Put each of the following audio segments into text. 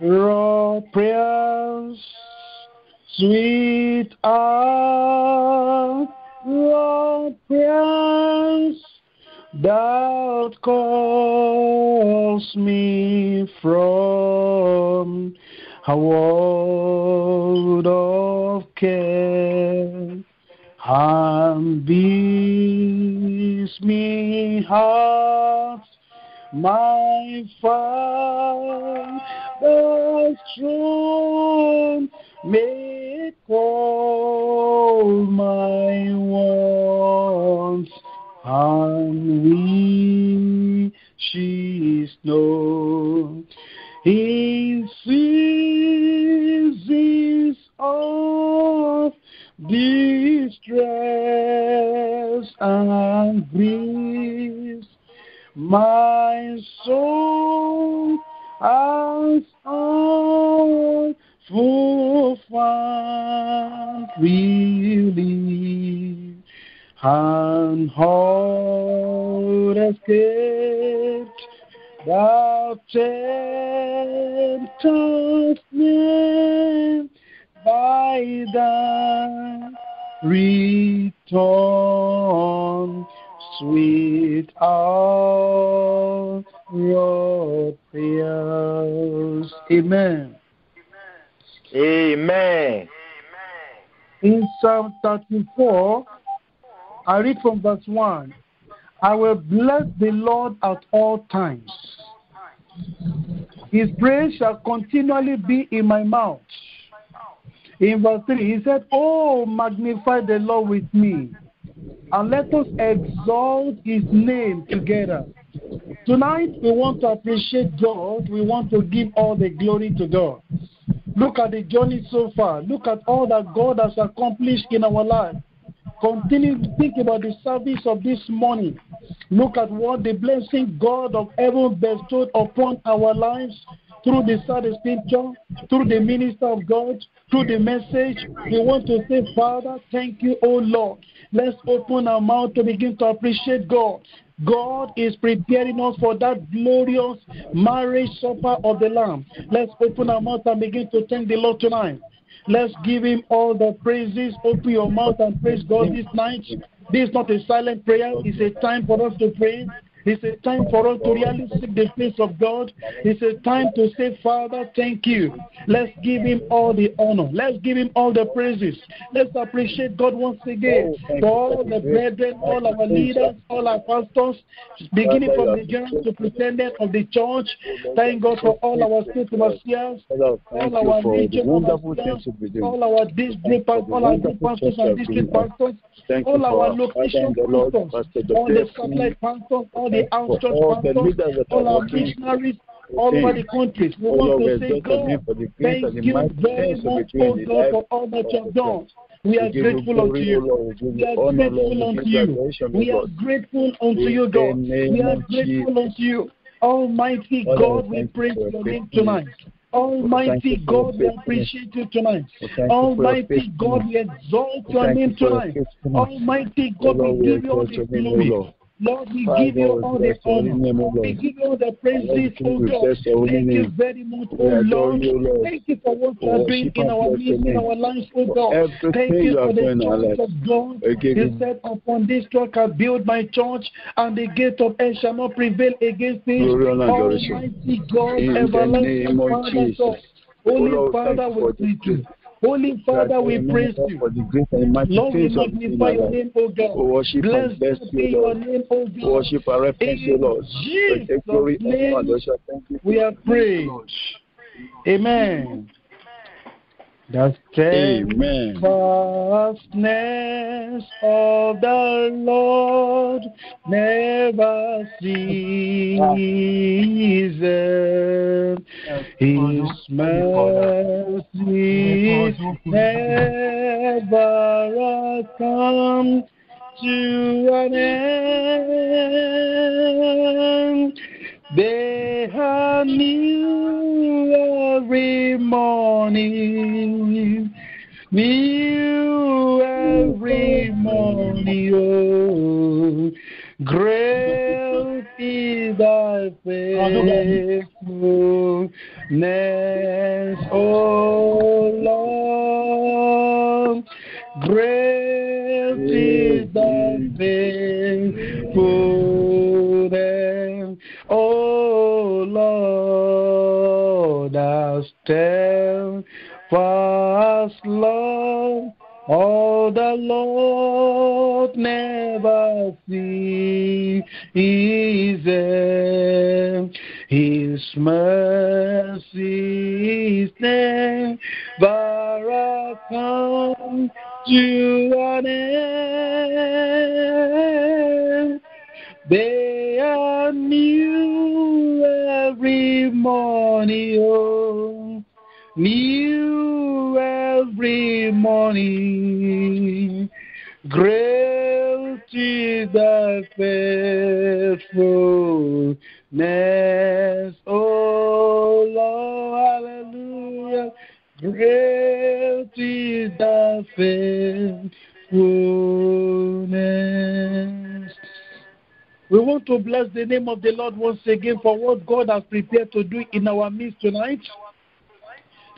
raw prayers, sweet are raw prayers that calls me from a world of care. And bids me heart my father's throne may call my wants and wishes known. In seasons of distress and grief, my soul has all full found relief and heart escaped thou temptest me by thy return sweet hour prayers. Amen. Amen. In Psalm 34, I read from verse 1 I will bless the Lord at all times. His praise shall continually be in my mouth. In verse 3, he said, Oh, magnify the Lord with me, and let us exalt his name together. Tonight, we want to appreciate God. We want to give all the glory to God. Look at the journey so far. Look at all that God has accomplished in our life. Continue to think about the service of this morning. Look at what the blessing God of heaven bestowed upon our lives through the Sunday scripture, through the minister of God, through the message. We want to say, Father, thank you, O Lord. Let's open our mouth to begin to appreciate God. God is preparing us for that glorious marriage supper of the Lamb. Let's open our mouth and begin to thank the Lord tonight. Let's give him all the praises. Open your mouth and praise God this night. This is not a silent prayer, it's a time for us to pray. It's a time for us to really seek the face of God. It's a time to say, Father, thank you. Let's give him all the honor. Let's give him all the praises. Let's appreciate God once again for all the brethren, all our leaders, all our pastors, beginning from the general superintendent of the church. Thank God for all our state overseers, all our region all our district, pastors, all our group pastors and district pastors, all our location pastors, all the satellite pastors, all the outchurch pastors, all our missionaries, all over the countries. We want to say, God, thank you very much, oh God, for all that you have done. We are grateful unto you. We are grateful unto you. We are grateful unto you, God. We are grateful unto you. Almighty God, we praise your name tonight. Almighty God, we appreciate you tonight. Almighty God, we exalt your name tonight. Almighty God, we give you all the glory. Lord, we give you all the honor. We give you all the praises, oh God. Thank you very much, oh Lord. Thank you for what you are doing in our midst, in our lives, oh God. Thank you for the church of God. You said, upon this rock I build my church, and the gate of hell shall not prevail against it. Almighty God, everlasting Father. Holy Father, we thank you. Holy Father, we praise you. Lord, we magnify your name, O God. Bless be your name, O God. Worship and reference you, Lord. Jesus' name, we are prayed. Amen. The steadfastness of the Lord never ceases. His mercy never come to an end. They are new every morning, new every morning. Oh, great is thy faithful. O Lord. Great the Lord never ceases. His mercy never come to an end. They are new every morning. Oh, new every morning. Great is thy faithfulness, oh Lord, hallelujah. Great is thy faithfulness. We want to bless the name of the Lord once again for what God has prepared to do in our midst tonight.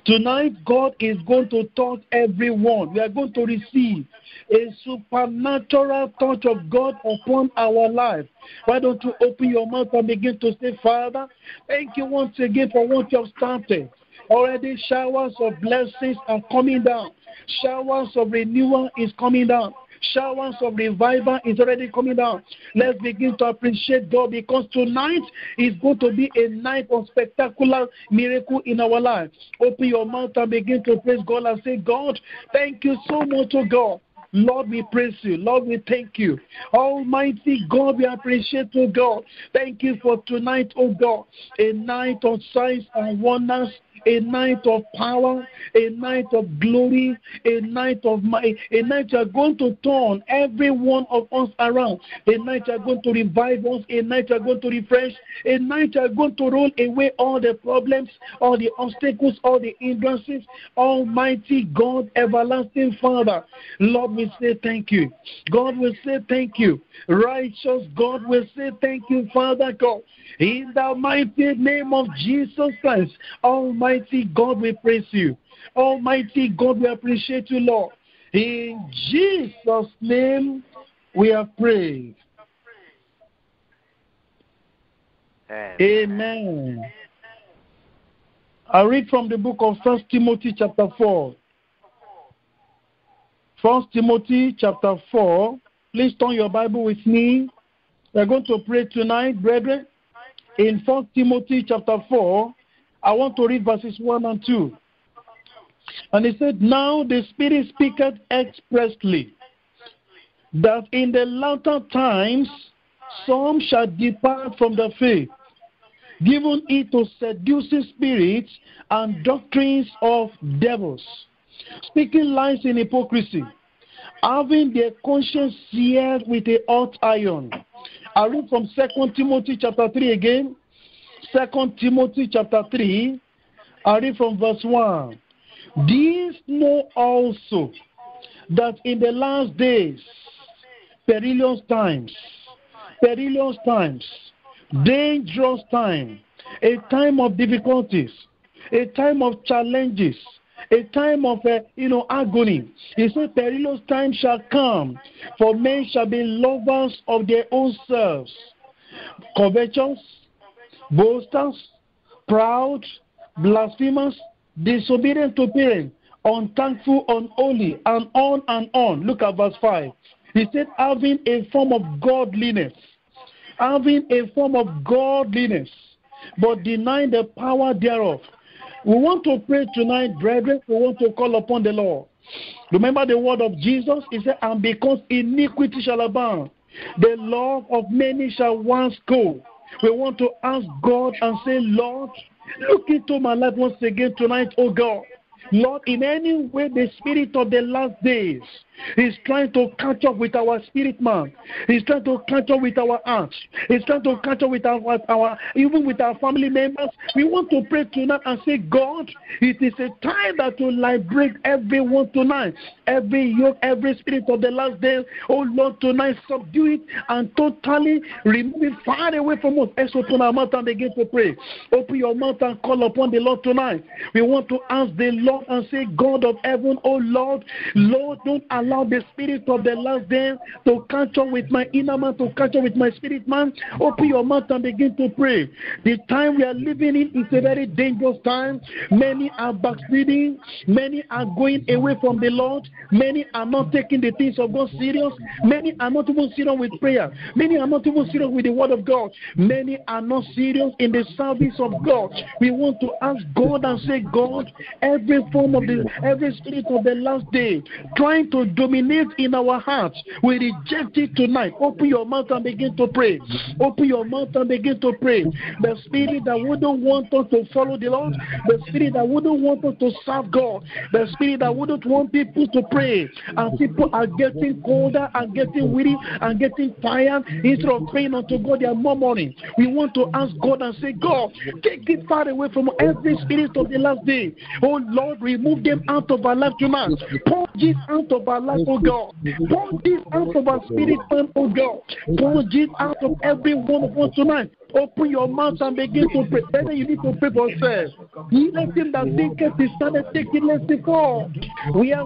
Tonight, God is going to touch everyone. We are going to receive a supernatural touch of God upon our life. Why don't you open your mouth and begin to say, Father, thank you once again for what you have started. Already showers of blessings are coming down. Showers of renewal is coming down. Showers of revival is already coming down. Let's begin to appreciate God because tonight is going to be a night of spectacular miracle in our lives. Open your mouth and begin to praise God and say, God, thank you so much, oh God. Lord, we praise you. Lord, we thank you. Almighty God, we appreciate, you, God. Thank you for tonight, oh God. A night of signs and wonders a night of power, a night of glory, a night of my, a night you are going to turn every one of us around. A night you are going to revive us. A night you are going to refresh. A night you are going to roll away all the problems, all the obstacles, all the hindrances. Almighty God, everlasting Father, Lord, we say thank you. God will say thank you. Righteous God will say thank you, Father God. In the mighty name of Jesus Christ, Almighty God, we praise you. Almighty God, we appreciate you, Lord. In Jesus' name, we have prayed. Amen. Amen. I read from the book of First Timothy chapter 4. First Timothy chapter 4. Please turn your Bible with me. We're going to pray tonight, brethren. In First Timothy chapter 4, I want to read verses 1 and 2. And he said, Now the Spirit speaketh expressly that in the latter times some shall depart from the faith, giving it to seducing spirits and doctrines of devils, speaking lies in hypocrisy, having their conscience seared with a hot iron. I read from Second Timothy chapter 3 again. Second Timothy chapter 3. I read from verse 1. These know also that in the last days, perilous times, perilous times, dangerous time, a time of difficulties, a time of challenges, a time of uh, you know agony. He said, "Perilous time shall come, for men shall be lovers of their own selves, covetous, boasters, proud, blasphemers, disobedient to parents, unthankful, unholy, and on and on." Look at verse five. He said, "Having a form of godliness, having a form of godliness, but denying the power thereof." We want to pray tonight, brethren. We want to call upon the Lord. Remember the word of Jesus? He said, And because iniquity shall abound, the love of many shall once go. We want to ask God and say, Lord, look into my life once again tonight, oh God. Lord, in any way, the spirit of the last days is trying to catch up with our spirit man. He's trying to catch up with our hearts. He's trying to catch up with our, our even with our family members. We want to pray tonight and say, God, it is a time that will liberate everyone tonight. Every yoke, every spirit of the last days. Oh Lord, tonight subdue it and totally remove it far away from us. Let's open our mouth and begin to pray. Open your mouth and call upon the Lord tonight. We want to ask the Lord and say, God of heaven, oh Lord, Lord, don't allow the spirit of the last day to catch up with my inner man, to catch up with my spirit man. Open your mouth and begin to pray. The time we are living in is a very dangerous time. Many are backsliding, many are going away from the Lord, many are not taking the things of God serious, many are not even serious with prayer, many are not even serious with the word of God, many are not serious in the service of God. We want to ask God and say, God, every form of the every spirit of the last day trying to dominate in our hearts, we reject it tonight. Open your mouth and begin to pray. Open your mouth and begin to pray. The spirit that wouldn't want us to follow the Lord, the spirit that wouldn't want us to serve God, the spirit that wouldn't want people to pray, and people are getting colder and getting weary and getting tired instead of praying unto God, they are murmuring. We want to ask God and say, God, take it far away from every spirit of the last day. Oh Lord, remove them out of our life tonight. Pour this out of our life, oh God. Pour this out of our spirit, man, oh God. Pour this out of every one of us tonight. Open your mouth and begin to pray. Better you need to pray for yourself. Let him that thinketh is started taking less before.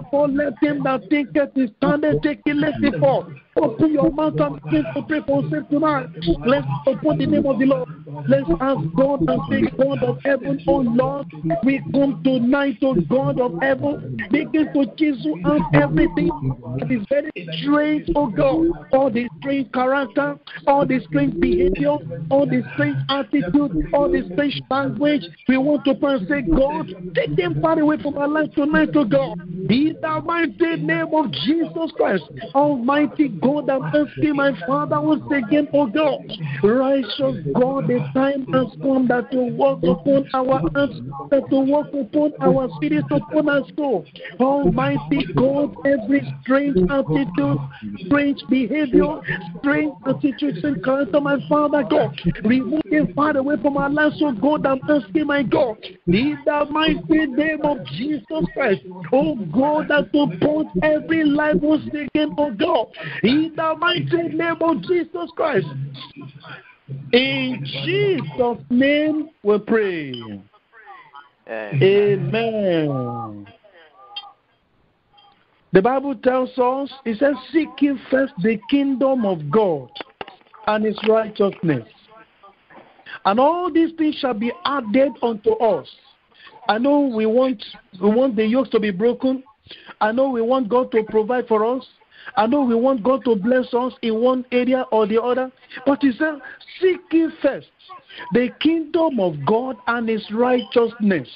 For let him that thinketh is started taking less before. Open your mouth and begin to pray for yourself tonight. Let's open the name of the Lord. Let's ask God and say, God of heaven, oh Lord, we come tonight, oh God of heaven, begin to chisel out everything that is very strange, oh God. All the strange character, all the strange behavior, all the strange attitude, all the strange language. We want to pray and say, God, take them far away from our life tonight, oh God. In the mighty name of Jesus Christ, Almighty God, I'm asking my Father once again, oh God, righteous God, the time has come that to walk upon our hearts, that to walk upon our spirit, upon our soul. Almighty God, every strange attitude, strange behavior, strange attitude, and character, my Father God, remove them far away from our lives, oh God, I'm asking my God, in the mighty name of Jesus Christ, oh God, that to put every life once again, oh God, in the mighty name of Jesus Christ. In Jesus' name we pray. Amen. Amen. The Bible tells us, it says, Seek ye first the kingdom of God and his righteousness. And all these things shall be added unto us. I know we want we want the yokes to be broken. I know we want God to provide for us. I know we want God to bless us in one area or the other. But he said, Seek ye first the kingdom of God and his righteousness.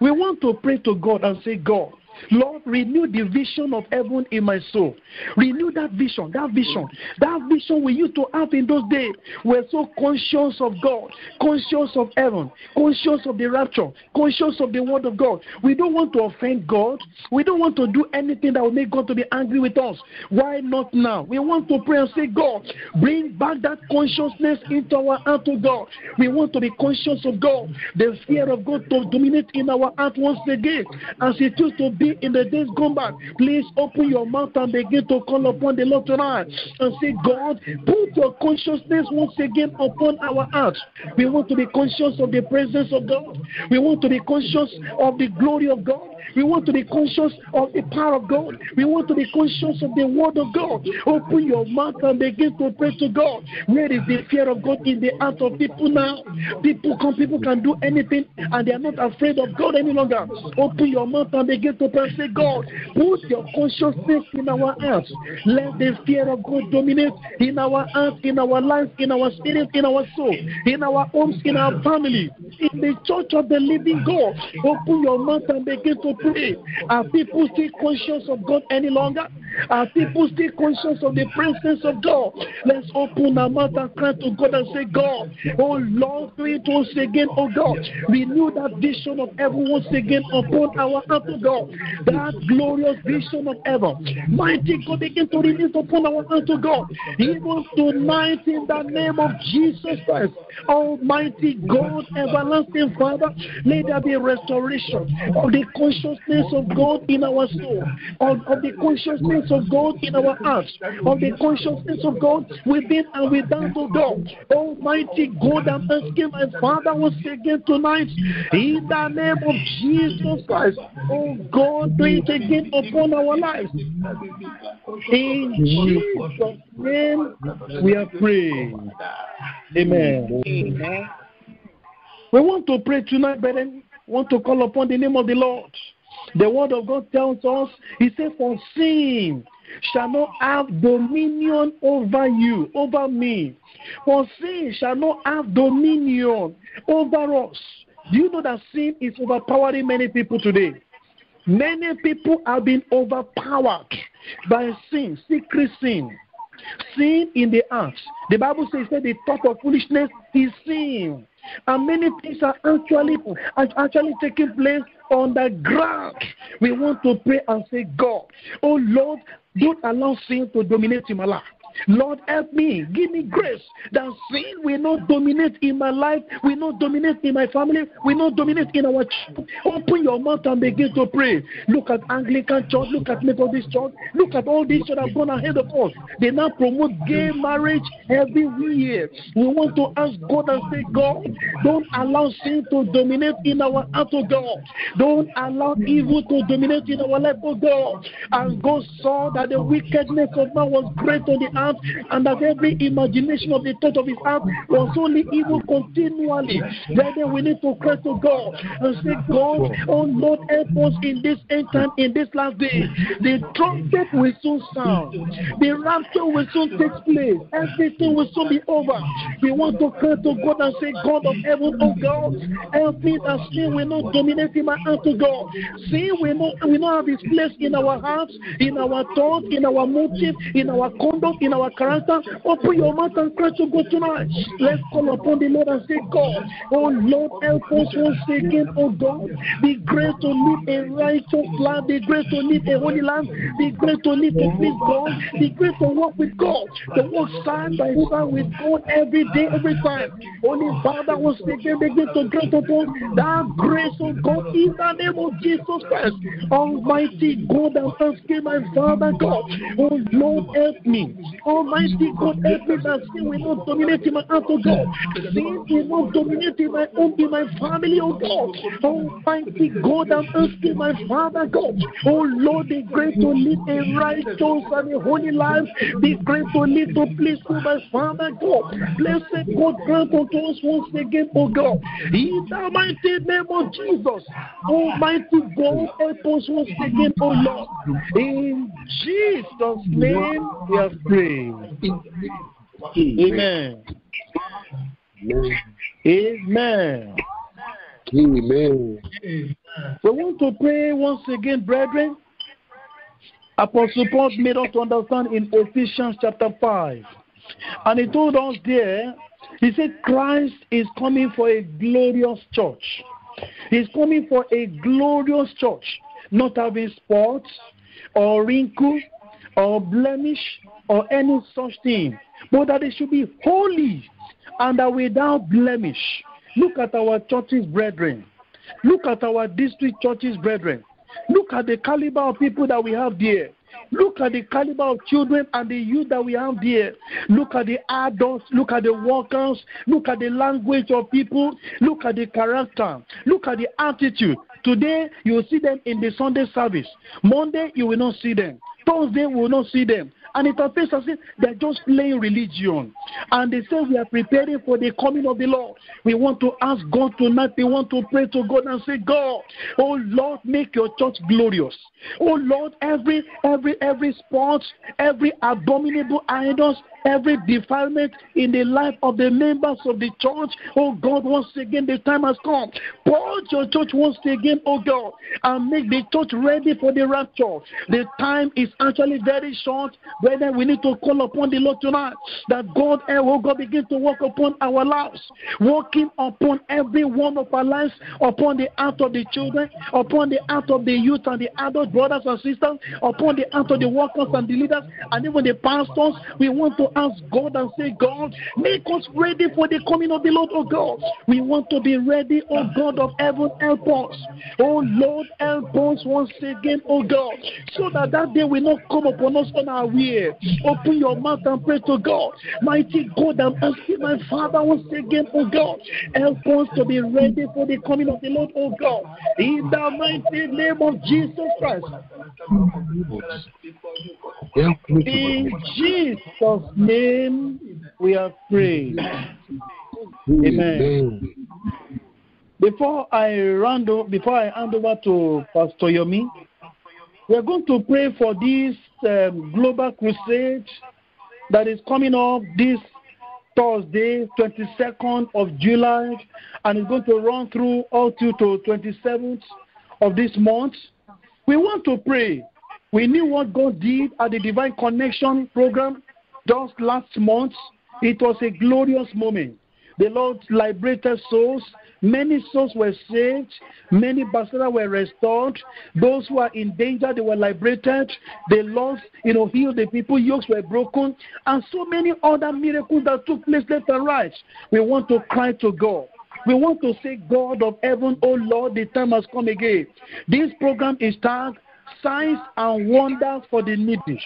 We want to pray to God and say, God, Lord, renew the vision of heaven in my soul. Renew that vision, that vision, that vision we used to have in those days. We're so conscious of God, conscious of heaven, conscious of the rapture, conscious of the word of God. We don't want to offend God. We don't want to do anything that will make God to be angry with us. Why not now? We want to pray and say, God, bring back that consciousness into our heart, to God. We want to be conscious of God, the fear of God to dominate in our heart once again, as it used to be in the days gone by. Please open your mouth and begin to call upon the Lord tonight and say, God, put your consciousness once again upon our hearts. We want to be conscious of the presence of God. We want to be conscious of the glory of God. We want to be conscious of the power of God. We want to be conscious of the word of God. Open your mouth and begin to pray to God. Where is the fear of God in the heart of people now? People come, people can do anything and they are not afraid of God any longer. Open your mouth and begin to pray say, God, put your consciousness in our hearts. Let the fear of God dominate in our hearts, in our lives, in our spirit, in our soul, in our homes, in our family, in the church of the living God. Open your mouth and begin to pray. Are people still conscious of God any longer? Are people still conscious of the presence of God? Let's open our mouth and cry to God and say, God, oh Lord, do it once again, oh God. Renew that vision of heaven once again upon our heart, oh God. That glorious vision of heaven. Mighty God, begin to release upon our heart, oh God. Even tonight, in the name of Jesus Christ, Almighty God, everlasting Father, let there be restoration of the consciousness of God in our soul, of, of the consciousness of God in our hearts, of the consciousness of God within and without of God. Almighty God, I'm asking my Father once again tonight, in the name of Jesus Christ, oh God, do it again upon our lives. In Jesus' name, we are praying. Amen. Amen. We want to pray tonight, brethren. Want to call upon the name of the Lord. The word of God tells us, He said, For sin shall not have dominion over you, over me. For sin shall not have dominion over us. Do you know that sin is overpowering many people today? Many people have been overpowered by sin, secret sin, sin in the heart. The Bible says that the thought of foolishness is sin. And many things are actually actually taking place on the ground. We want to pray and say, God, oh Lord, don't allow sin to dominate in my life. Lord, help me. Give me grace that sin will not dominate in my life, will not dominate in my family, will not dominate in our church. Open your mouth and begin to pray. Look at Anglican Church, look at Methodist Church, look at all these that have gone ahead of us. They now promote gay marriage every year. We want to ask God and say, God, don't allow sin to dominate in our heart, oh God. Don't allow evil to dominate in our life, oh God. And God saw that the wickedness of man was great on the heart, and that every imagination of the thought of his heart was only evil continually. Then we need to cry to God and say, God, oh Lord, help us in this end time, in this last day. The trumpet will soon sound, the rapture will soon take place, everything will soon be over. We want to cry to God and say, God of heaven, oh God, help me that sin will not dominate in my heart, oh God. Sin will not, will not have its place in our hearts, in our thoughts, in our motive, in our conduct, in our character. Open your mouth and cry to God tonight. Let's call upon the Lord and say, God, oh Lord, help us once again, oh God. Be great to live a righteous life, be great to live a holy life, be great to live to please God, be great to walk with God, to walk side by side with God every day, every time. Only Father once again begin to grant upon that grace of God in the name of Jesus Christ. Almighty God, I'm my Father God, oh Lord, help me. Almighty God, help me that sin will not dominate in my heart, oh God. Sin will not dominate in my home, in my family, oh God. Almighty God, I'm asking my Father God, oh Lord, be great to live a righteous and a holy life. Be great to live to please to my Father God. Blessed God, grant unto us once again, oh God. In the mighty name of Jesus, Almighty God, help us once again, oh Lord. In Jesus' name, we have prayed. Amen. Amen. Amen. We want to pray once again, brethren. Apostle Paul made us understand in Ephesians chapter 5. And he told us there, he said, Christ is coming for a glorious church. He's coming for a glorious church, not having spots or wrinkle or blemish or any such thing, but that it should be holy and without blemish. Look at our churches, brethren. Look at our district churches, brethren. Look at the caliber of people that we have there. Look at the caliber of children and the youth that we have there. Look at the adults. Look at the workers. Look at the language of people. Look at the character. Look at the attitude. Today, you will see them in the Sunday service. Monday, you will not see them. Thursday, we will not see them. And it appears as if they're just playing religion. And they say we are preparing for the coming of the Lord. We want to ask God tonight. We want to pray to God and say, God, oh Lord, make your church glorious. Oh Lord, every every every spot, every abominable idols, every defilement in the life of the members of the church. Oh God, once again, the time has come. Purge your church once again, oh God, and make the church ready for the rapture. The time is actually very short. Whether we need to call upon the Lord tonight that God, eh, oh God, begin to walk upon our lives, walking upon every one of our lives, upon the heart of the children, upon the heart of the youth and the adult brothers and sisters, upon the heart of the workers and the leaders, and even the pastors. We want to ask God and say, God, make us ready for the coming of the Lord, oh God. We want to be ready, oh God of heaven, help us. Oh Lord, help us once again, oh God, so that that day will not come upon us on our way. Open your mouth and pray to God. Mighty God, I'm asking my Father once again, oh God, help us to be ready for the coming of the Lord, oh God. In the mighty name of Jesus Christ. In Jesus' name, we are praying. Amen. Before I round before I hand over to Pastor Yomi, we are going to pray for this um, global crusade that is coming up this Thursday, 22nd of July, and it's going to run through all through to 27th of this month. We want to pray. We knew what God did at the Divine Connection program just last month. It was a glorious moment. The Lord liberated souls. Many souls were saved. Many basilicas were restored. Those who are in danger, they were liberated. The Lord, you know, healed the people. Yokes were broken. And so many other miracles that took place left and right. We want to cry to God. We want to say, God of heaven, oh Lord, the time has come again. This program is tagged Signs and Wonders for the Needy.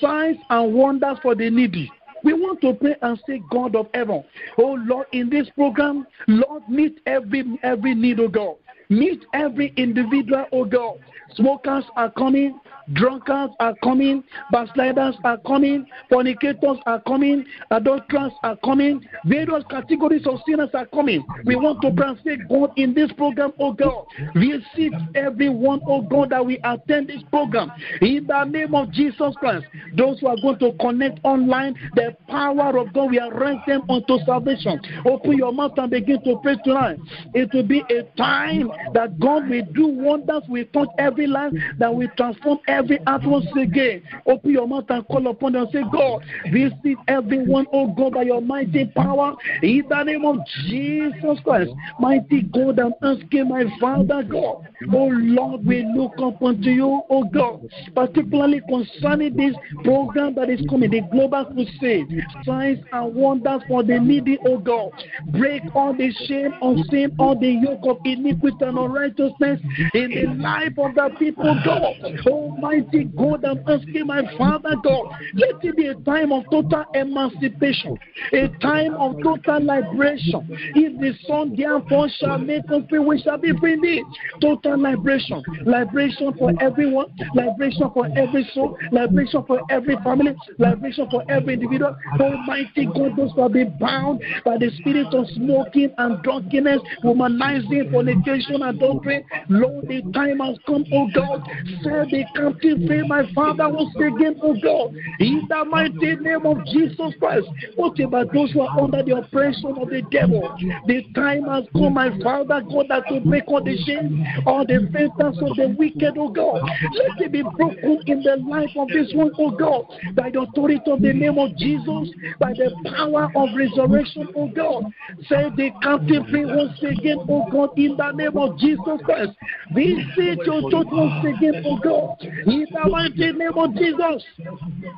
Signs and Wonders for the Needy. We want to pray and say, God of heaven, oh Lord, in this program, Lord, meet every every need, oh God. Meet every individual, oh God. Smokers are coming, drunkards are coming, backsliders are coming, fornicators are coming, adulterers are coming, various categories of sinners are coming. We want to pray God, in this program, oh God, visit everyone, oh God, that we attend this program. In the name of Jesus Christ, those who are going to connect online, the power of God will arrest them unto salvation. Open your mouth and begin to pray tonight. It will be a time that God will do wonders, will touch every life, that will transform every atmosphere again. Open your mouth and call upon them and say, God, visit everyone, oh God, by your mighty power. In the name of Jesus Christ, mighty God, I'm asking my Father God, oh Lord, we look up unto you, oh God, particularly concerning this program that is coming, the Global Crusade, signs and wonders for the needy, oh God. Break all the shame of sin, all the yoke of iniquity and unrighteousness in the life of the people, God. Almighty God, I'm asking my Father God, let it be a time of total emancipation, a time of total liberation. If the Son therefore shall make us free, we shall be free indeed. Total liberation, liberation for everyone, liberation for every soul, liberation for every family, liberation for every individual. Almighty God, those who have been bound by the spirit of smoking and drunkenness, womanizing, fornication, adultery. Lord, the time has come, oh God. Set the captive free, my Father, once again, oh God. In the mighty name of Jesus Christ. What about those who are under the oppression of the devil? The time has come, my Father, God, that to break all the shame, all the fetters of the wicked, oh God. Let it be broken in the life of this one, oh God, by the authority of the name of Jesus, by the power of resurrection, oh God. Say the captive free once again, oh God, in the name of Jesus Christ. Visit your church once again, oh God, in the mighty name of Jesus.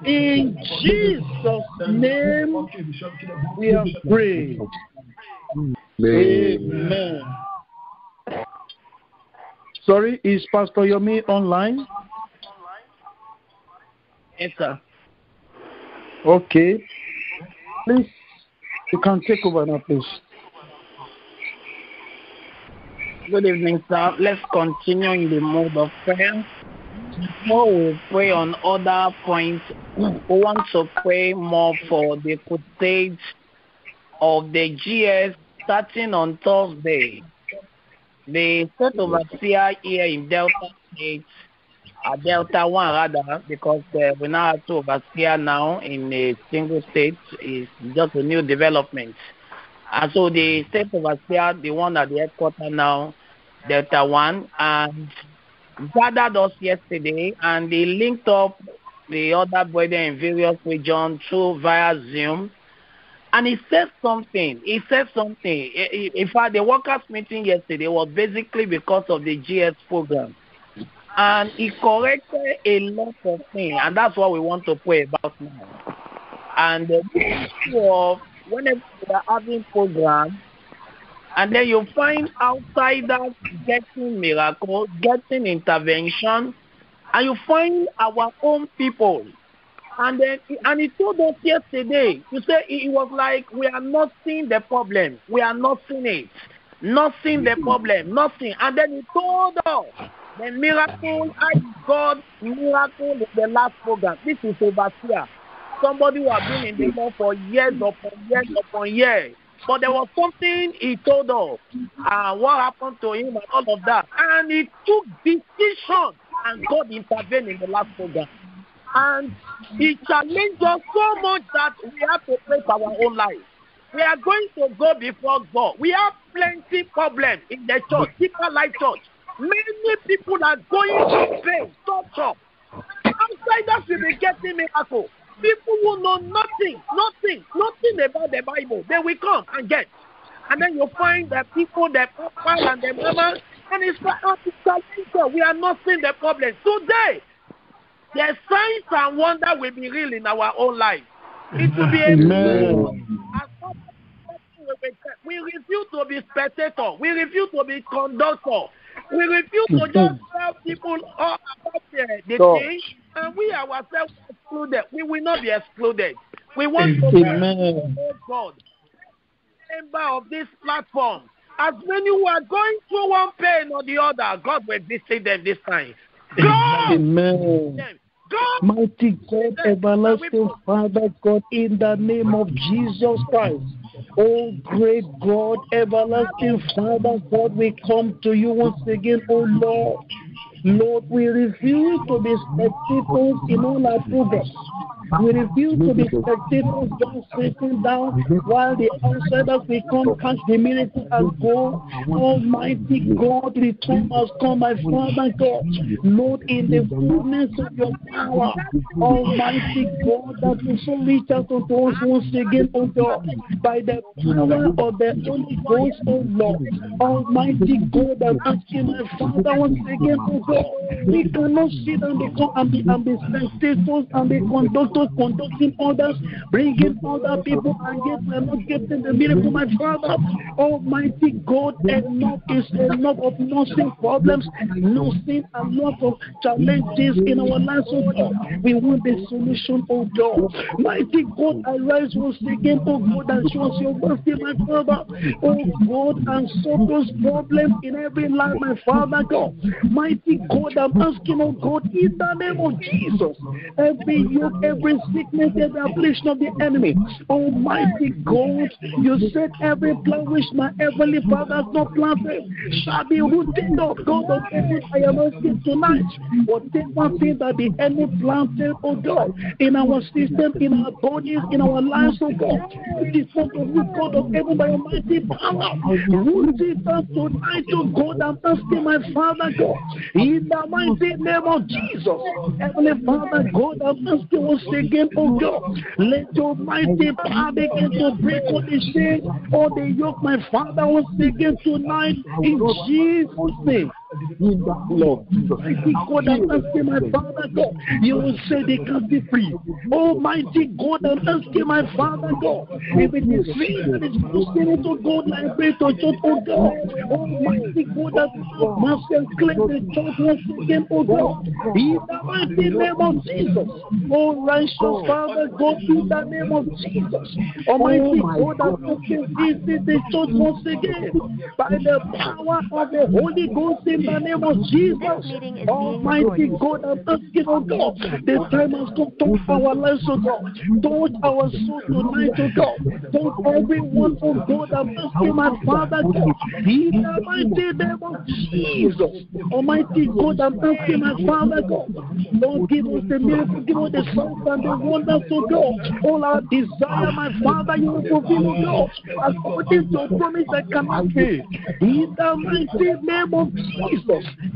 In Jesus' name, we are prayed. Amen. Sorry, is Pastor Yomi online? Yes, sir. Okay. Please, you can take over now, please. Good evening, sir. Let's continue in the mode of prayer. Before we pray on other points, we want to pray more for the crusade of the GS starting on Thursday. The state overseer here in Delta State uh, Delta 1 rather, because uh, we now have to overseer now in a single state. is just a new development. And so the state overseer, the one at the headquarters now, Delta 1, and gathered us yesterday and they linked up the other brethren in various regions through via Zoom. And he said something. He said something. In fact, the workers' meeting yesterday was basically because of the GS program. And he corrected a lot of things. And that's what we want to pray about now. And the issue of whenever we are having program, and then you find outsiders getting miracle, getting intervention, and you find our own people. And then, and he told us yesterday, to say it was like we are not seeing the problem, we are not seeing it, not seeing the problem, nothing. And then he told us the miracle, I got miracle in the last program. This is overseer. Somebody who had been in law for years upon years upon years. But there was something he told us, and what happened to him and all of that. And he took decision, and God intervened in the last program. And he challenged us so much that we have to face our own life. We are going to go before God. We have plenty problems in the church, people like Church. Many people are going to pain, torture. Outsiders will be getting miracle. People who know nothing, nothing, nothing about the Bible, they will come and get. And then you find the people, the papa and the mama, and it's like, oh, we are not seeing the problem. Today, the signs and wonder will be real in our own life. It will be a we refuse to be spectator. We refuse to be conductor. We refuse to mm-hmm. just tell people all about the, the thing, and we ourselves excluded. We will not be excluded. We want to be God, member of this platform. As many who are going through one pain or the other, God will visit them this time. God, Amen. God, Mighty God, everlasting Father, God, in the name of Jesus Christ. Oh, great God, everlasting Father, God, we come to you once again, oh Lord. Lord, we refuse to be spectators in all our progress. We refuse to be spectators just sitting down while the outsiders will come catch the miracle and go. Almighty God, return us, come, my Father God. Lord, in the fullness of your power, Almighty God, that you so reach out unto us once again, oh God, by the power of the Holy Ghost, oh Lord. Almighty God, I'm asking my Father once again, oh God, we cannot sit and become and be, and be spectators and be conductors conducting others, bringing other people, and yet we're not getting the miracle, my Father. Almighty God, enough is enough of nothing problems, nothing, a lot of challenges in our lives, oh God. We want the solution, oh God. Mighty God, arise once again, oh God, and show us your mercy, my Father. Oh God, and solve those problems in every life, my Father God. Mighty God, I'm asking, oh God, in the name of Jesus, every yoke, every sickness, every affliction of the enemy. Almighty God, you said every plan which my heavenly Father has not planted shall be rooted up. God of heaven, I am asking tonight, whatever thing that the enemy planted, oh God, in our system, in our bodies, in our lives, oh God, it is not of you, God of heaven, by your mighty power. Root it up tonight, oh God, I'm asking my Father God, in the mighty name of Jesus. Heavenly Father, God, I'm asking once again, oh God, let your mighty power begin to break all the chains, all the yoke, my Father, once again tonight, in Jesus' name. Lord, mighty God, I'm asking my Father God, you will say they can be free. Almighty God, I'm asking my Father God, if it is free that is pushing into oh God, I pray to church, oh God. Almighty God, that must claim the church once again, oh God. In the mighty name of Jesus. Oh, righteous Father God, in the name of Jesus. Almighty God, that you can visit the church once again by the power of the Holy Ghost in the name of Jesus. Almighty God, I'm asking, oh God, the time has come to our lives, oh God. Touch our soul tonight, oh God. Touch everyone, oh God. I'm asking my Father God. In the mighty name of Jesus. Almighty God, I'm asking my Father God. Lord, give us the miracle, give us the signs and the wonders, oh God. All our desire, my Father, you will fulfill, oh God. According to your promise, I cannot pay. In the mighty name of Jesus.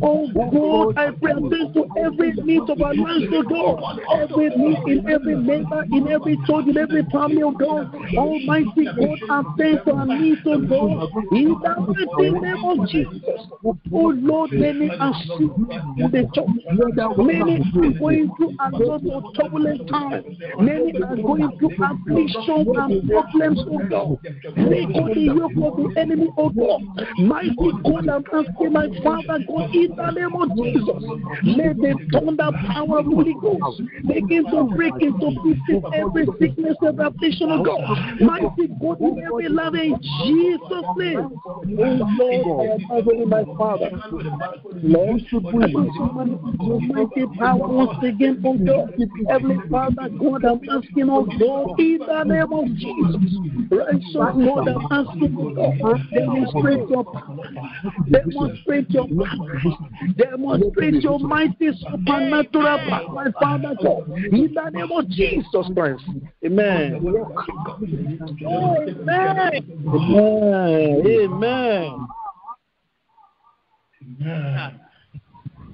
Oh God, I pray attention to every need of our lives, oh God. Every need in every member, in every church, in every family, oh God. Almighty God, attend to our needs, oh God. In the name of Jesus. Oh Lord, many are sick in the church. Many are going through a lot of turbulent times. Many are going through affliction and problems, oh God. Break all the yoke of the enemy, oh God. Mighty God, I'm asking my Father God in the name of Jesus. Let the thunder power of Holy Ghost begin to break into pieces every sickness and affliction of God. Mighty God in every life in Jesus' name. Oh Lord, asking my Father. Lord, mighty power once again, oh God. Heavenly Father, God, I'm asking, oh God, in the name of Jesus. Righteous God, I'm asking, oh God, demonstrate your power. Demonstrate your. Demonstrate your mighty supernatural power, Father God. In the name of Jesus Christ. Amen. Amen. Amen. Amen.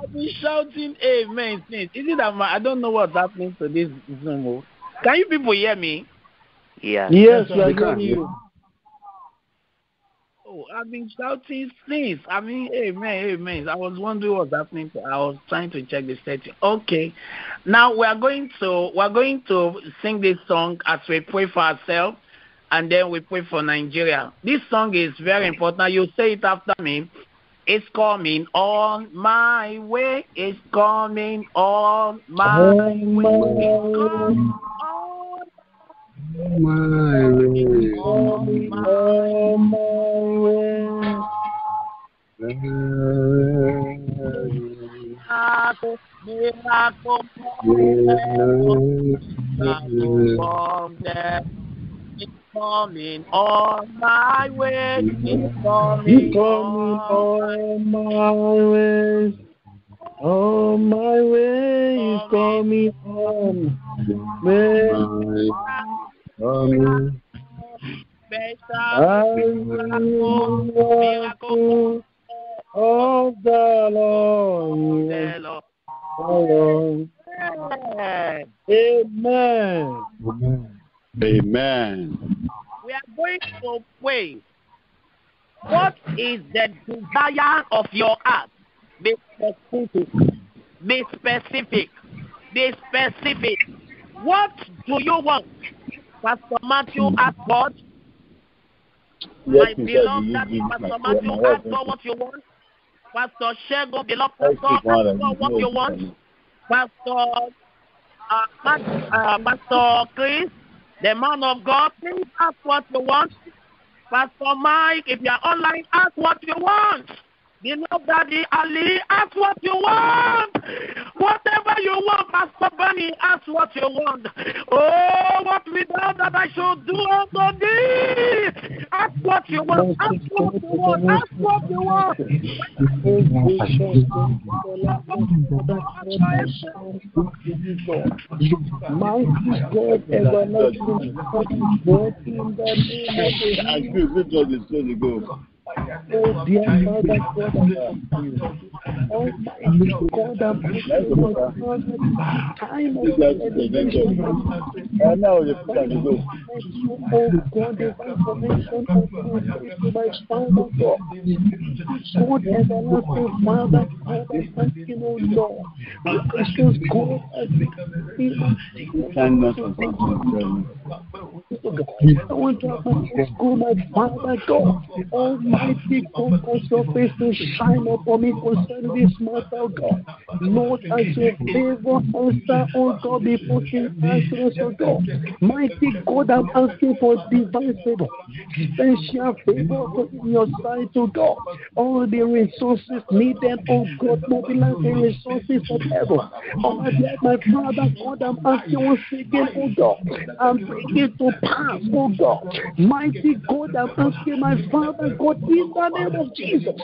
I've been shouting amen since. Is it that my, I don't know what's happening to this Zoom? oh. Can you people hear me? Yeah. Yes, we are We can. hearing you. I've been shouting since. I mean, amen, amen. I was wondering what's happening. I was trying to check the setting. Okay, now we are going to we are going to sing this song as we pray for ourselves, and then we pray for Nigeria. This song is very important. You say it after me. It's coming on my way. It's coming on my On way. It's coming on My way. On my miracle, miracle. It's coming on my way. It's coming coming on my way. On my way is coming on. Will miracle of the Lord. Lord. Amen. Amen. We are going to pray. What is the desire of your heart? Be specific. Be specific. Be specific. What do you want? Pastor Matthew asked God. My beloved Pastor Matthew asked God what you want. Pastor Shego, beloved Pastor, ask what you want. Pastor uh, uh, Pastor Chris, the man of God, please ask what you want. Pastor Mike, if you are online, ask what you want. Beloved Daddy Ali, ask what you want. Whatever you want, Pastor Bunny, ask what you want. Oh, what without that I should do unto thee. Ask what you want. Ask what you want. Ask what you want. Mighty God, everlasting God, in the name of Jesus. Oh, dear Father God, I love you. Almighty God, I'm praying for Father, time of elevation. Oh God, the information of my Father God. God, everlasting Father, God, I'm asking, oh Lord, precious God, I I want to my school, my Father God, Almighty Mighty God, cause your face to shine upon me concerning this oh God. Lord, as your favor answer, oh God, before King answers, oh God. Mighty God, I'm asking for divine favor, special favor in your sight, oh God. All the resources needed, oh God, mobilize the resources of heaven. Oh, my Father, God, I'm asking once again, oh God, I'm it to pass, oh God. Mighty God, I'm asking my Father, God, in the name of Jesus,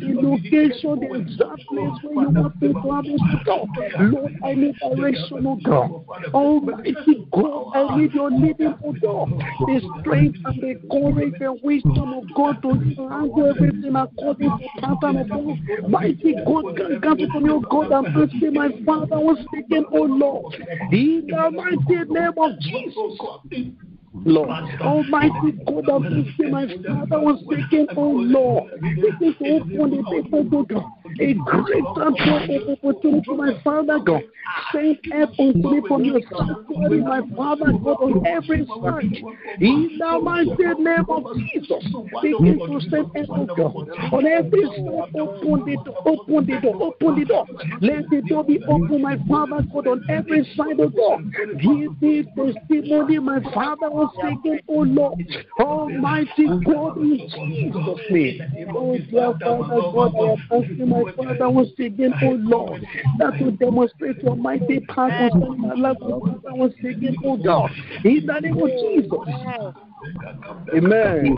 the location, the exact place where you want me to have this, God. Lord, I need direction, oh God. Almighty God, I need your leading, oh God. The strength and the courage and wisdom of God to handle everything according to the pattern of God. Mighty God, can come to me, oh God. I'm asking my Father, was speaking, oh Lord. In the mighty name of Jesus. Lord. Almighty oh, God, I'm asking my Father was taken, oh Lord. This is open the people to God. A great and opportunity, my Father God. Send help unto me from your sanctuary, my Father God, on every side. In the mighty name of Jesus, begin to send help, God. On every side, open the door, open the door, open the door. Let the door be open, my Father God, on every side of God. Give me testimony, my Father was speaking, oh Lord. Almighty God, in Jesus' name. Oh, dear Father God, I my Father was speaking, oh Lord, that will demonstrate your mighty power concerning my life. Father was speaking, oh God. In the name of Jesus. Amen.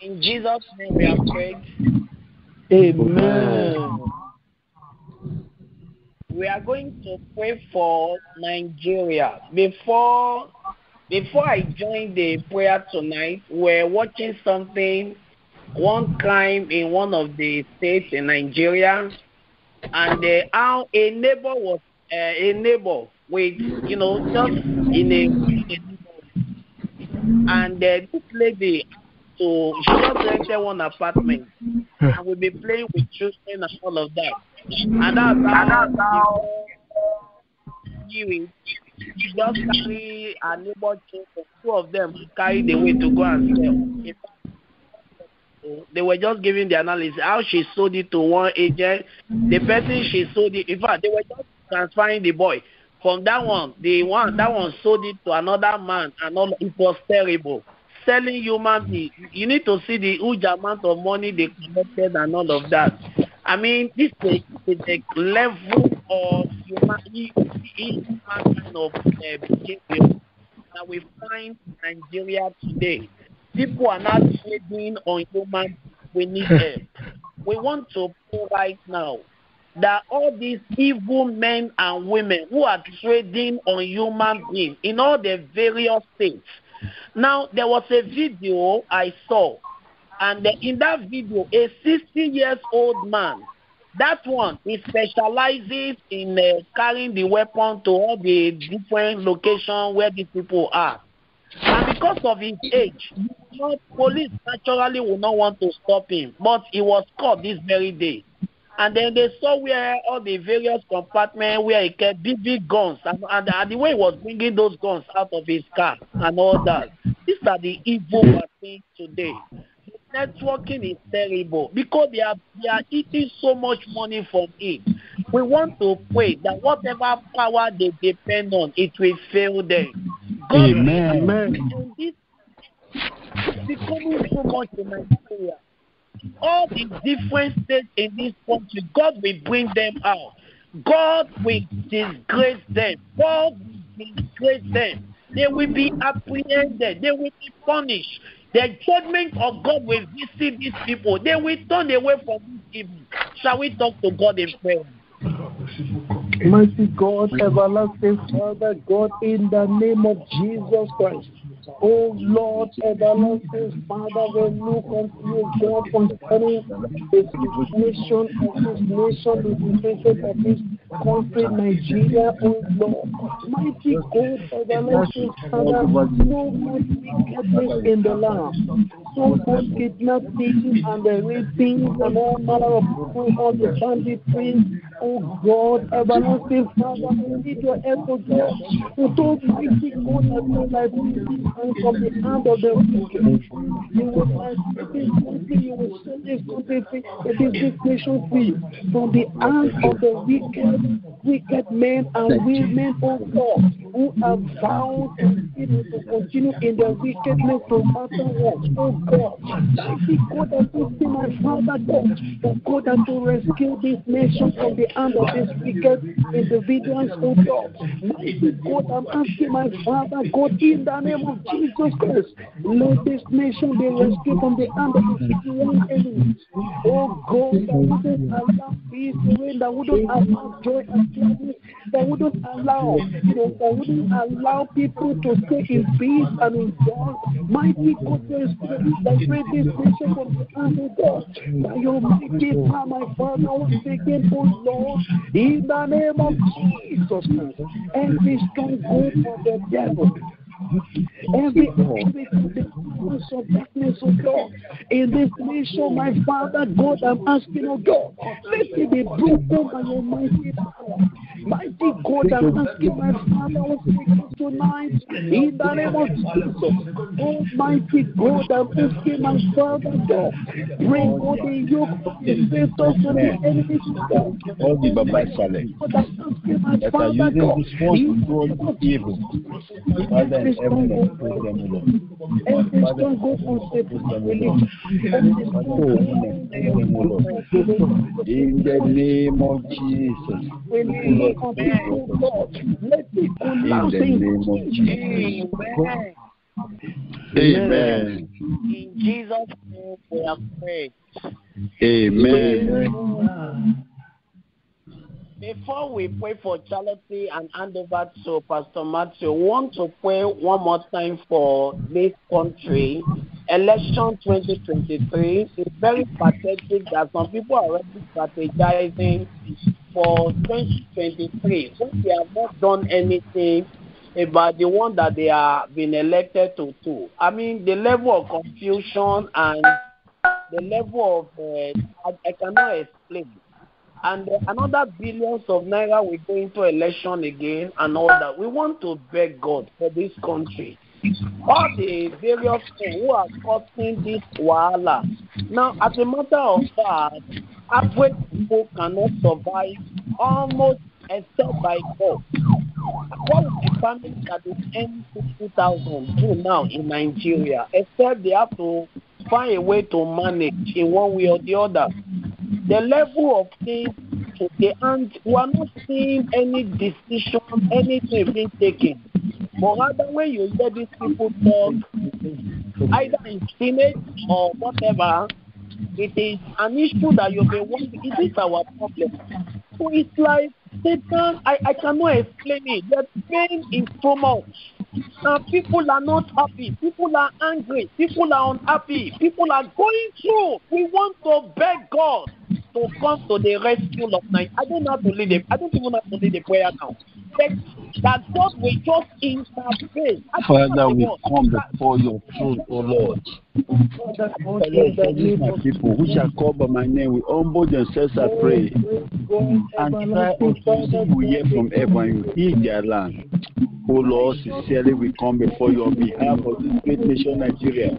In Jesus' name we are praying. Amen. We are going to pray for Nigeria. Before before I joined the prayer tonight, we're watching something, one crime in one of the states in Nigeria, and uh, how a neighbor was uh, a neighbor with you know just in a, and uh, this lady so she just rented one apartment and we'll be playing with children and all of that. And that's how you she just carry her neighbor children, two of them carried away to go and sell. They were just giving the analysis how she sold it to one agent. The person she sold it, in fact, they were just transferring the boy from that one. The one that one sold it to another man, and all. It was terrible selling human beings. You need to see the huge amount of money they collected and all of that. I mean, this is the level of human kind of uh, behavior that we find in Nigeria today. People are not trading on human. We need help. We want to pray right now that all these evil men and women who are trading on human beings in all the various states now, there was a video I saw, and in that video, a 60 years old man, that one, he specializes in uh, carrying the weapon to all the different locations where these people are. And because of his age, police naturally will not want to stop him, but he was caught this very day. And then they saw where all the various compartments where he kept big big guns and, and, and the way he was bringing those guns out of his car and all that. These are the evil we're seeing today networking is terrible because they are they are eating so much money from it we want to pray that whatever power they depend on it will fail them God amen amen this becoming so much in nigeria all the different states in this country, God will bring them out. God will disgrace them. God will disgrace them. They will be apprehended. They will be punished. The judgment of God will visit these people. They will turn away from this evil. Shall we talk to God in prayer? Mighty God, everlasting Father, God, in the name of Jesus Christ. Oh Lord, everlasting Father, we look unto you, God, concerning the situation of this nation, the situation of this country Nigeria, oh Lord. Mighty God, everlasting Father, so much wickedness in the land, so much kidnapping and the raping and all manner of all the banditry, oh God, everlasting Father, we need your help, oh God. We told mighty God that no life and from the hand of the wicked. You will not this you will set this this nation free from the hand of the wicked, wicked men and women, oh God, who have vowed to continue in their wickedness no matter what, oh God. Mighty God, that will see my Father God, for God that to rescue this nation from the hand of this wicked individuals, oh God. Mighty God, I'm asking my Father God, in the name of Jesus Christ, let this nation be rescued from the hand of the wicked enemies. Oh God, that wouldn't allow peace to reign, that wouldn't allow joy and gladness, that wouldn't allow, you know, that wouldn't allow people to stay in peace and in joy. Mighty God, there is that pray this nation from the hand of God. By your mighty power, my Father, once again, oh Lord, in the name of Jesus Christ, every stronghold of the devil, every every force of darkness, oh God, in this nation, my Father, God, I'm asking, oh God, let it be broken by your mighty power. Mighty God, I'm asking my Father, God, tonight, in the name of Jesus, Almighty God, I'm asking my Father, God, bring all the yoke of the faith of the All the Baba Saleh God, I'm asking my that are using this one to do evil. Father in heaven, I pray them, O Lord. every Father, stronghold of pray them, O the Lord. every Father, pray them, O Lord. In the name of Jesus. Release of the God. Let it In the name of Jesus. Amen. Amen. In Jesus' name we are prayed. Amen. Before we pray for charity and hand over to Pastor Matthew, want to pray one more time for this country. Election 2023 is very pathetic that some people are already strategizing for 2023 when they have not done anything about the one that they have been elected to do. I mean, the level of confusion and the level of, uh, I, I cannot explain and another billions of naira will go into election again and all that. We want to beg God for this country. All the various things who are causing this wahala. Now, as a matter of fact, average people cannot survive almost except by God. What will the family that is fifty thousand do now in Nigeria? Except they have to find a way to manage in one way or the other the level of things okay and we are not seeing any decision anything being taken but rather when you hear these people talk either in senate or whatever it is an issue that you'll be wondering is this our problem so it's like satan i i cannot explain it the pain is so much and people are not happy people are angry people are unhappy people are going through we want to beg god to come to the rescue of Nigeria. I don't how to lead it. I don't even have to lead the prayer now. That God will just intervene. I don't know Father, we come before your throne, O Lord. My people who shall call by my name will humble themselves, and pray, and try unto see we hear from heaven you heal their land. O Lord, sincerely we come before you on behalf of this great nation, Nigeria.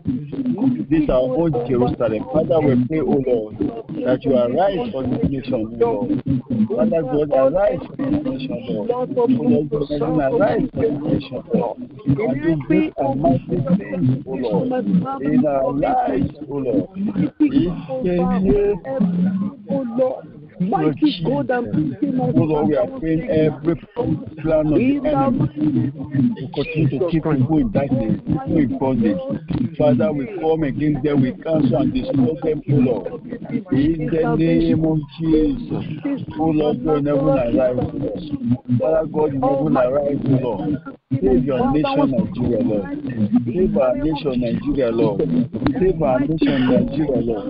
This is our own Jerusalem. Father, we pray, O Lord, that you arise for this nation, Lord. Father God, arise for this nation, Lord. O Lord, God, arise for this nation, Lord. And do great and mighty things, O Lord, in our lives, O Lord. In the name Oh Lord, mighty God, asking my O Lord, we are praying every plan of the enemy to continue to keep people in darkness, people in bondage. Father, we come against them, we cancel and destroy them, O Lord. In the name of Jesus. O Lord, God, in heaven arise, Lord. Father God, in heaven arise, O Lord. Save your nation, Nigeria, Lord. Save our nation, Nigeria, Lord. Save our nation, Nigeria, Lord.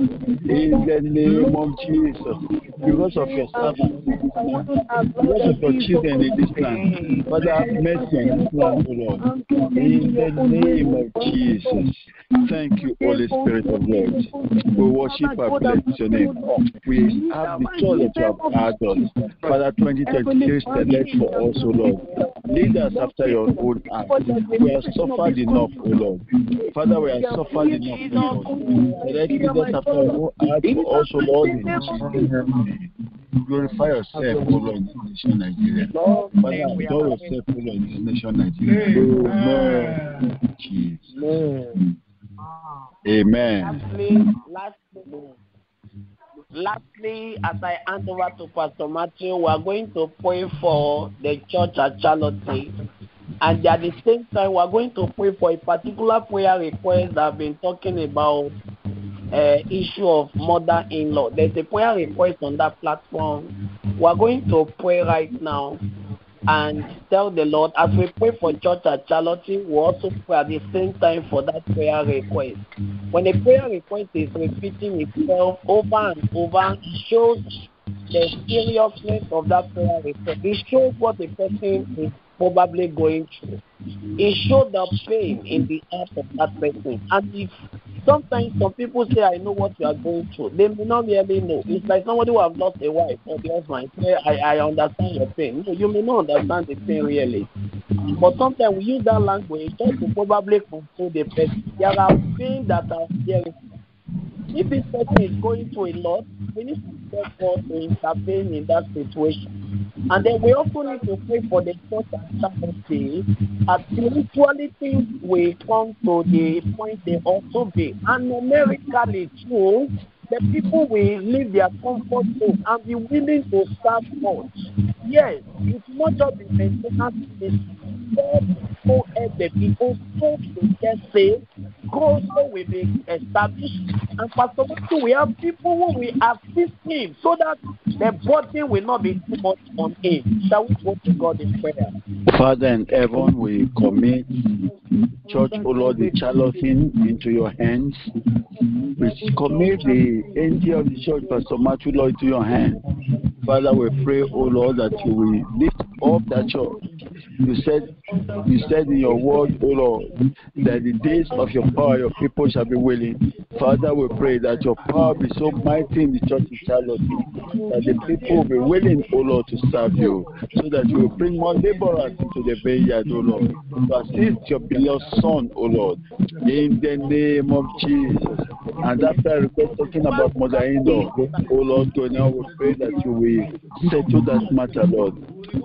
In the name of Jesus. Because of your servants, because of your children in this land. Father, mercy on this land, O Lord. In the name of Jesus. Thank you, Holy Spirit of God. We worship and bless your name. We have the joy that you have had us. Father, 2023 select for us, O Lord. Lead us after your own heart. We have suffered enough, O Lord. Father, we have suffered enough, O Lord. Lead us after your own heart for us, O Lord. Glorify yourself, O Lord, in this nation Nigeria. Father, adore yourself, O Lord, in this nation Nigeria. Amen. Jesus. Amen. Lastly, lastly, as I hand over to Pastor Matthew, we are going to pray for the church at Charlotte. And at the same time, we are going to pray for a particular prayer request that I've been talking about uh, issue of mother-in-law. There's a prayer request on that platform. We are going to pray right now and tell the Lord as we pray for church at Charlotte, we also pray at the same time for that prayer request. When a prayer request is repeating itself over and over, it shows the seriousness of that prayer request. It shows what the person is probably going through. It shows the pain in the heart of that person. And if sometimes some people say, I know what you are going through, they may not really know. It's like somebody who have lost a wife or the husband say, I, I understand your pain. No, you may not understand the pain really. But sometimes we use that language just to probably console the person. There are pains that are there. If this person is going through a lot, we need to therefore to intervene in that situation. And then we also need to pray for the church and charity as spirituality will come to the point they also be. And numerically too, the people will leave their comfort zone and be willing to serve God. Yes, it's not just the maintenance, help the people to get saved, will be established. And Pastor Matthew, we have people who will assist him so that the burden will not be too much on him. Shall we go to God in prayer? Father in heaven, we commit Church, O Lord, the Charlatan into your hands. We commit the angel of the church, Pastor Matthew, Lord, into your hands. Father, we pray, O Lord, that you will lift up that church. You said, you said in your word, O Lord, that the days of your power, your people shall be willing. Father, we pray that your power be so mighty in the church in Charlotte that the people will be willing, O Lord, to serve you, so that you will bring more laborers into the vineyard, O Lord, to assist your beloved Son, O Lord, in the name of Jesus. And after request talking about mother-in-law, O Lord, God, now we pray that you will settle that matter, Lord.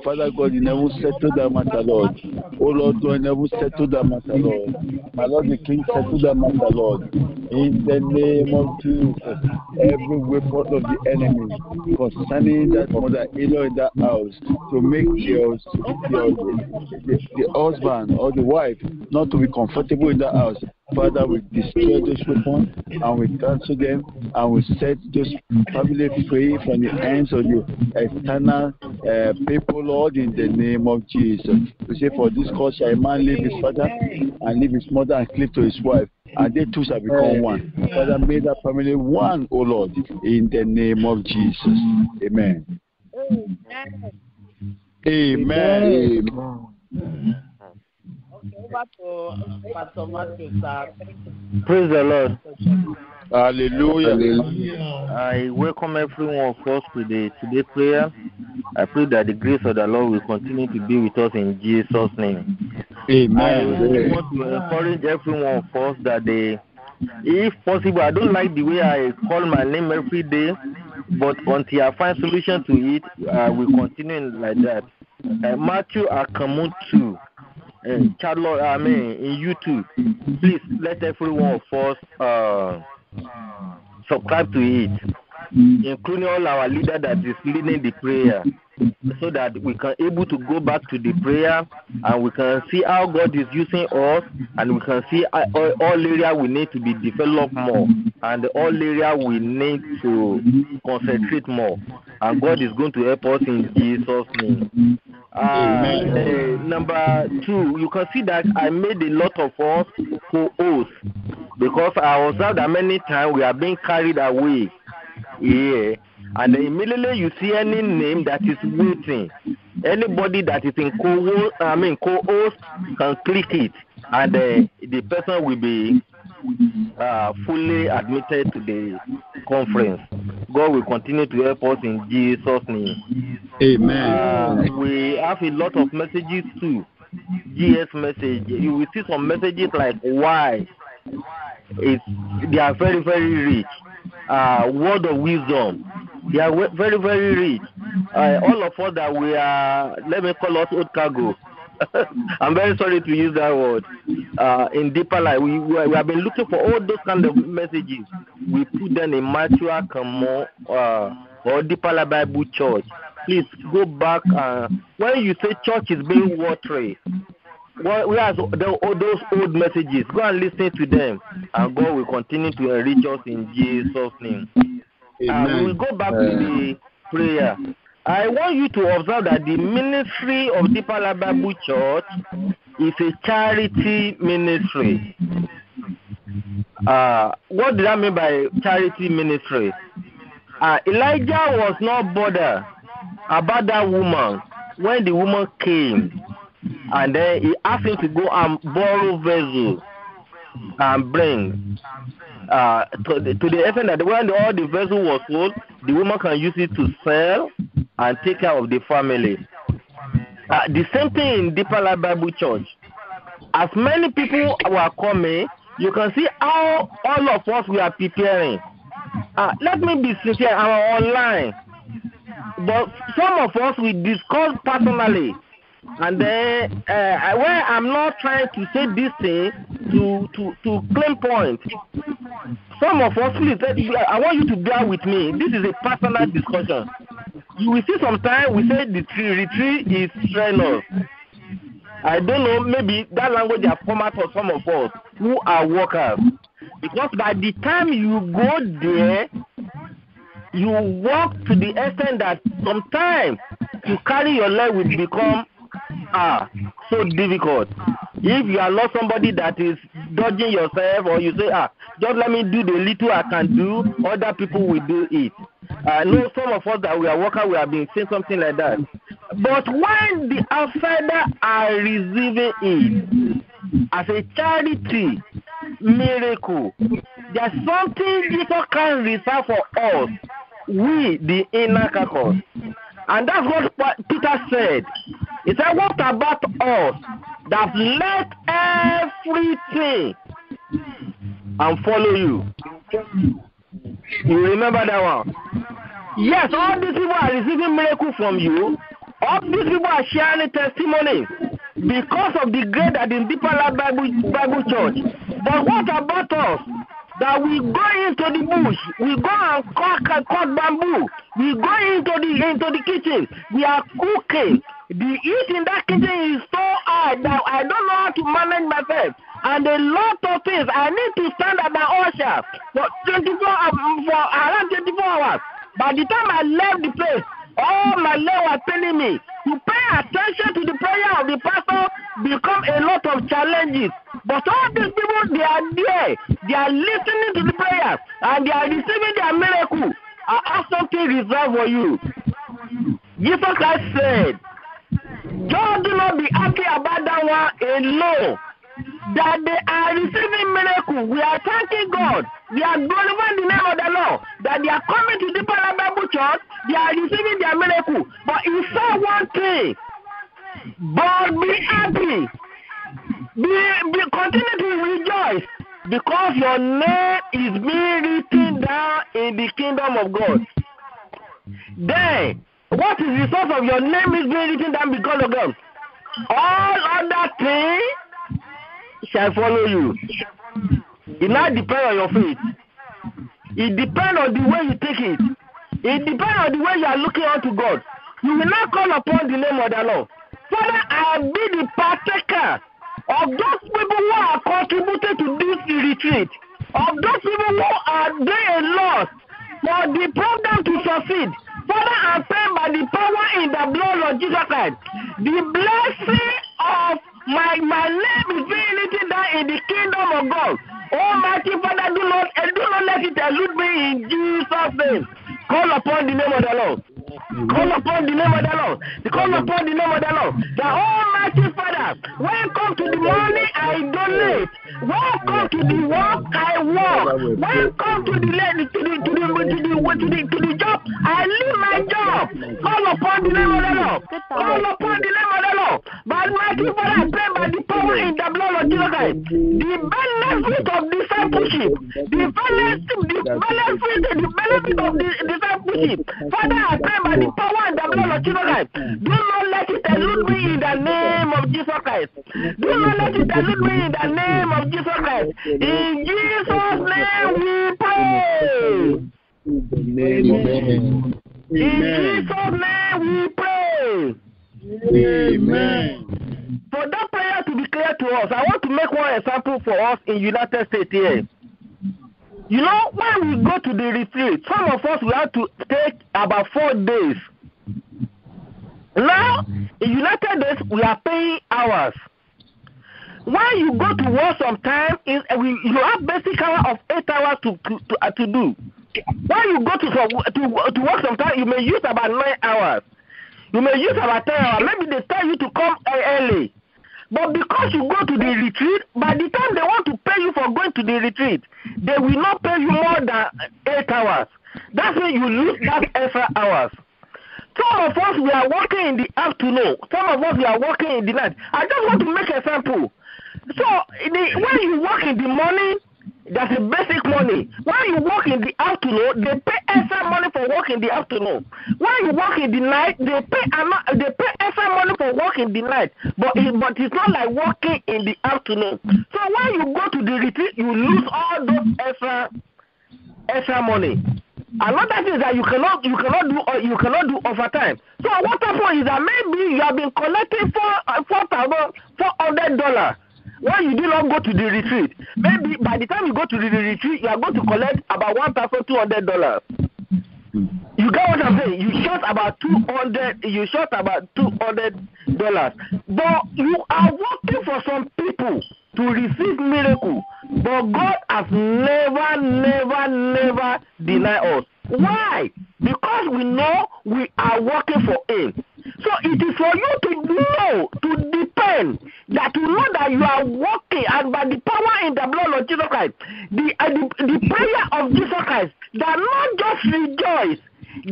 Father God, you never settle that matter, Lord. Oh Lord, God, never settle that matter, Lord. My Lord, the King, settle that matter, Lord. In the name of Jesus, every weapon of the enemy concerning that mother-in-law in that house to make the, the, the, the husband or the wife not to be comfortable in that house. Father, we destroy those weapons and we cancel them and we set those family free from the hands of the external uh, people, Lord, in the name of Jesus. We say, For this cause shall a man leave his father and leave his mother and cleave to his wife, and they two shall become one. Father, make that family one, O Lord, in the name of Jesus. Amen. Amen. Amen. Praise the Lord. Hallelujah. I welcome everyone of us to the today prayer. I pray that the grace of the Lord will continue to be with us in Jesus' name. Amen. I want to encourage everyone of us that they, if possible, I don't like the way I call my name every day, but until I find solution to it, I will continue like that. Uh, Matthew Akamutu uh, Charlotte, I mean, in YouTube, please let every one of us uh, subscribe to it, including all our leader that is leading the prayer, so that we can able to go back to the prayer and we can see how God is using us, and we can see all, all area we need to be developed more, and all area we need to concentrate more, and God is going to help us in Jesus' name. Uh, uh, number two, you can see that I made a lot of us co-hosts because I observed that many times we are being carried away. Yeah. and immediately you see any name that is waiting, anybody that is in co I mean co-host can click it, and uh, the person will be uh, fully admitted to the conference. God will continue to help us in Jesus' name. Amen. Uh, we have a lot of messages too. GS message. You will see some messages like why. It's, they are very, very rich. Uh, word of wisdom. They are very, very rich. Uh, all of us that we are, let me call us old cargo. I'm very sorry to use that word. Uh, in deeper life, we, we, we have been looking for all those kind of messages. We put them in Matthew Akanmu uh, or Deeper Life Bible Church. Please go back. Uh, when you say church is being watery, well, we have the, all those old messages. Go and listen to them, and God will continue to enrich us in Jesus' name. Uh, we will go back to the prayer. I want you to observe that the ministry of Deeper Life Bible Church is a charity ministry. Uh, what did I mean by charity ministry? Uh, Elijah was not bothered about that woman when the woman came and then he asked him to go and borrow vessel and bring uh, to, the, to extent that when all the vessel was sold, the woman can use it to sell and take care of the family. Uh, the same thing in Deeper Life Bible Church. As many people were coming, you can see how all of us we are preparing. Uh, let me be sincere, I'm online. But some of us we discuss personally and then uh, when I'm not trying to say this thing to to to claim point, some of us please I want you to bear with me. This is a personal discussion. You will see sometimes we say the tree retreat is strenuous. I don't know, maybe that language is format for some of us who are workers. Because by the time you go there, you walk to the extent that sometimes to carry your leg will become ah so difficult if you allow somebody that is dodging yourself or you say ah just let me do the little i can do other people will do it. I know some of us that we are working we have been saying something like that. But when the outsider are receiving it as a charity miracle there's something jesus can reserve for us we the inner carcass. And that's what peter said. He said, What about us that let everything and follow you? You remember that one? Yes, all these people are receiving miracle from you. All these people are sharing testimony because of the great that in Deeper Bible, Bible Church. But what about us? That we go into the bush, we go and cut, cut bamboo, we go into the into the kitchen, we are cooking, the heat in that kitchen is so high that I don't know how to manage myself. And a lot of things. I need to stand at my usher for 24 um, for around 24 hours. By the time I left the place, all my leg was telling me to pay attention to the prayer of the pastor become a lot of challenges. But all these people, they are there. They are listening to the prayers and they are receiving their miracle. I have something reserved for you. Jesus Christ said, Just do not be happy about that one alone. That they are receiving miracle. We are thanking God. We are glorifying the name of the Lord. That they are coming to the Bible Church. They are receiving their miracle. But he said one thing. But be happy. Be, be continue to rejoice. Because your name is being written down in the kingdom of God. Then what is the source of your name is being written down because of God? All other things shall follow you. It now depends on your faith. It depends on the way you take it. It depends on the way you are looking unto God. You will not call upon the name of the Lord. Father, I be the partaker of those people who are contributed to this retreat, of those people who are doing a lot for the program to succeed. Father, I pray by the power in the blood of Jesus Christ, the blessing of my my name is being written down in the kingdom of God. Almighty Father, do not do not let it elude me in Jesus' name. Call upon the name of the Lord. Call upon the name of the Lord. Call upon the name of the Lord. The Almighty Father, welcome to the money I donate. Welcome to the work I work. Welcome to the to the to the to the to the, to the job. I leave my job. Call upon the name of the Lord. Call upon the name of the Lord. But Almighty Father, I by the power in the blood of Jesus Christ. The benefit of discipleship. The benefit, the benefit, the benefit of the discipleship. Father, I pray by the power and the blood of Jesus Christ. Do not let it elude me in the name of Jesus Christ. Do not let it elude me in the name of Jesus Christ. In Jesus' name we pray. Amen. In Jesus' name we pray. Amen. For that prayer to be clear to us, I want to make one example for us in United States here. You know, when we go to the retreat, some of us we have to take about four days. Now, in United States, we are paying hours. When you go to work sometime, is we you have basic hour of eight hours to to to, uh, to do. When you go to to to work sometime, you may use about nine hours. You may use about ten hours. Maybe they tell you to come uh, early. But because you go to the retreat, by the time they want to pay you for going to the retreat, they will not pay you more than eight hours. That's when you lose that extra hours. Some of us we are working in the afternoon. Some of us we are working in the night. I just want to make a sample. So the, when you work in the morning, that's the basic money. When you work in the afternoon, they pay extra money for work in the afternoon. When you work in the night, they pay they pay extra money for work in the night. But it, but it's not like working in the afternoon. So when you go to the retreat, you lose all those extra extra money. Another thing is that you cannot you cannot do uh, you cannot do overtime. So what happens is that maybe you have been collecting four uh, four thousand four hundred dollars when you do not go to the retreat. Maybe by the time you go to the retreat, you are going to collect about one thousand two hundred dollars. You get what I'm saying? You short about two hundred. You short about two hundred dollars, but you are working for some people to receive miracle. But God has never, never, never denied us. Why? Because we know we are working for Him. So it is for you to know, to depend, that to know that you are walking, and by the power in the blood of Jesus Christ, the uh, the, the prayer of Jesus Christ, that not just rejoice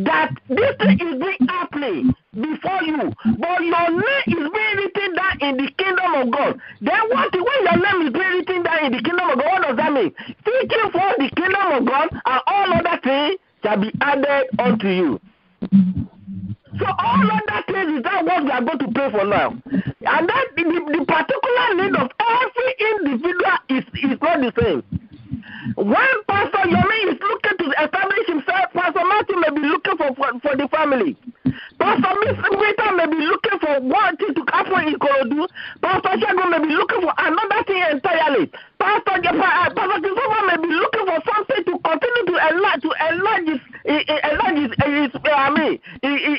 that this thing is being happening before you, but your name is being written down in the kingdom of God. Then what when your name is being written down in the kingdom of God, what does that mean? Seeking for the kingdom of God and all other things shall be added unto you. So all other things is that what we are going to pray for now. And then the, the, particular need of every individual is, is not the same. When Pastor Yomi is looking to establish himself, Pastor Matthew may be looking for, for, for the family. Pastor Miss Rita may be looking for one thing to happen in Korodu. Pastor Shagun may be looking for another thing entirely. Pastor uh, Pastor Christopher may be looking for something to continue to enlarge to enlarge his, enlarge his, his, uh, I mean,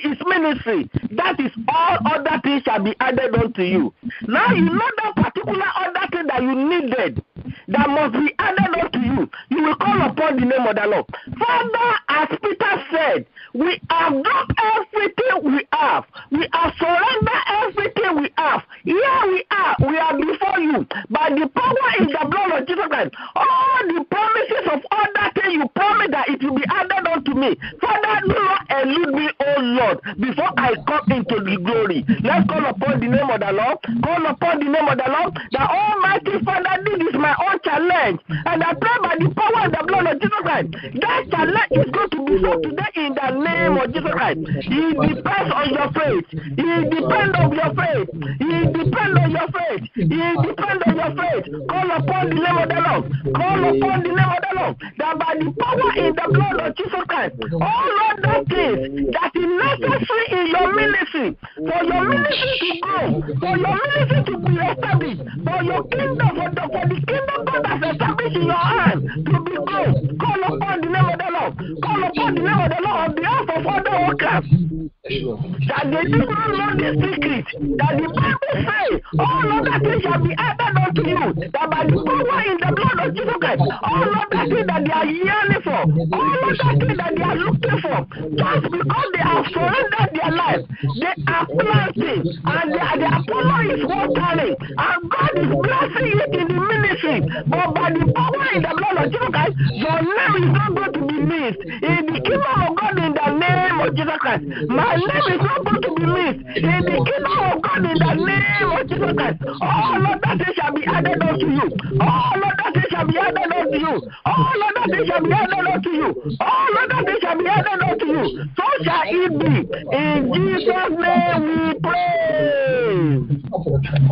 his ministry. That is all other things shall be added unto you. Now you know that particular other thing that you needed that must be added unto you. You will call upon the name of the Lord. Father, as Peter said, we have done everything we have. We have surrendered everything we have. Here we are. We are before you. By the power in the blood of Jesus Christ, all the promises of all that thing you promised that it will be added unto me. Father, do not elude me, O Lord, before I come into the glory. Let's call upon the name of the Lord. Call upon the name of the Lord. The Almighty Father, this is my own challenge. And I pray by the power and the blood of Jesus Christ. That challenge is going to be solved today in the name of Jesus Christ. It depends on your faith. It depends on your faith. It depends on your faith. It depends on your faith. Call upon the name of the Lord. Call upon the name of the Lord. That by the power in the blood of Jesus Christ, all other things that is necessary in your ministry, for your ministry to grow, for your ministry to be established, for your kingdom, for the, for the kingdom God has established in your hand to be grown. Call upon the name of the Lord. Call upon name of the Lord on behalf of other workers. That they do not know the secret, that the Bible say, all other things shall be added unto you, that by the power in the blood of Jesus Christ, all other things that they are yearning for, all other things that they are looking for, just because they have surrendered their life, they are planting, and their, their Apollo is watering, and God is blessing it in the ministry, but by the power in the blood of Jesus Christ, your name is not going to be missed. In the kingdom of God in the name of Jesus Christ. My name is not going to be missed in the kingdom of God in the name of Jesus Christ. All other things shall be added unto you. All other things shall be added unto you. All other things shall be added unto you. All other things shall be added unto you. So shall it be. In Jesus' name we pray.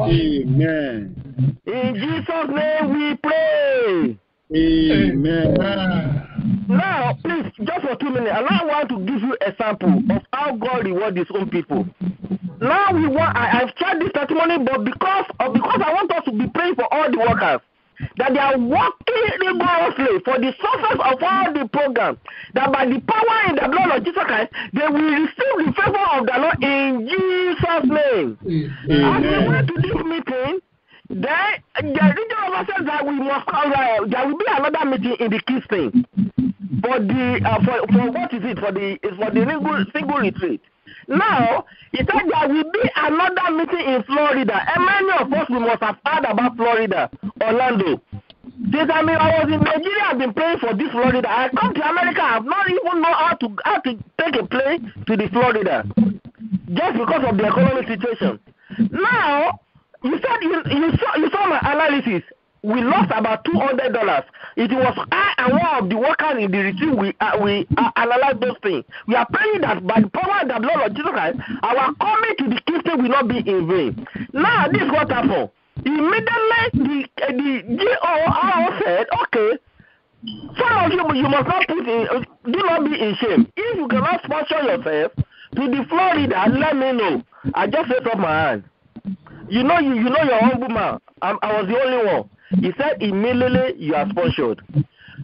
Amen. In Jesus' name we pray. Amen. Now, please, just for two minutes, and I want to give you a sample of how God rewards his own people. Now we want I, I've tried this testimony, but because of because I want us to be praying for all the workers that they are working rigorously for the success of all the program, that by the power in the blood of Jesus Christ, they will receive the favor of the Lord in Jesus' name. As we went to this meeting, then the regional officer said that we must uh, there will be another meeting in the Kingston for the uh, for for what is it for the is for the single single retreat. Now he said there will be another meeting in Florida, and many of us we must have heard about Florida, Orlando. Since I mean I was in Nigeria, I've been praying for this Florida. I come to America, I've not even know how to how to take a plane to the Florida, just because of the economic situation. Now you said you, you saw you saw my analysis. We lost about two hundred dollars. It was I and one of the workers in the retreat. We uh, we uh, analyzed those things. We are praying that by the power and the blood of Jesus Christ, our coming to the Kingston will not be in vain. Now this is what happened. Immediately the uh, the GOR said, okay. Some of you you must not put in do not be in shame. If you cannot sponsor yourself to the Florida, let me know. I just raised up my hand. You know you you know your humble man. I'm, I was the only one. He said immediately you are sponsored.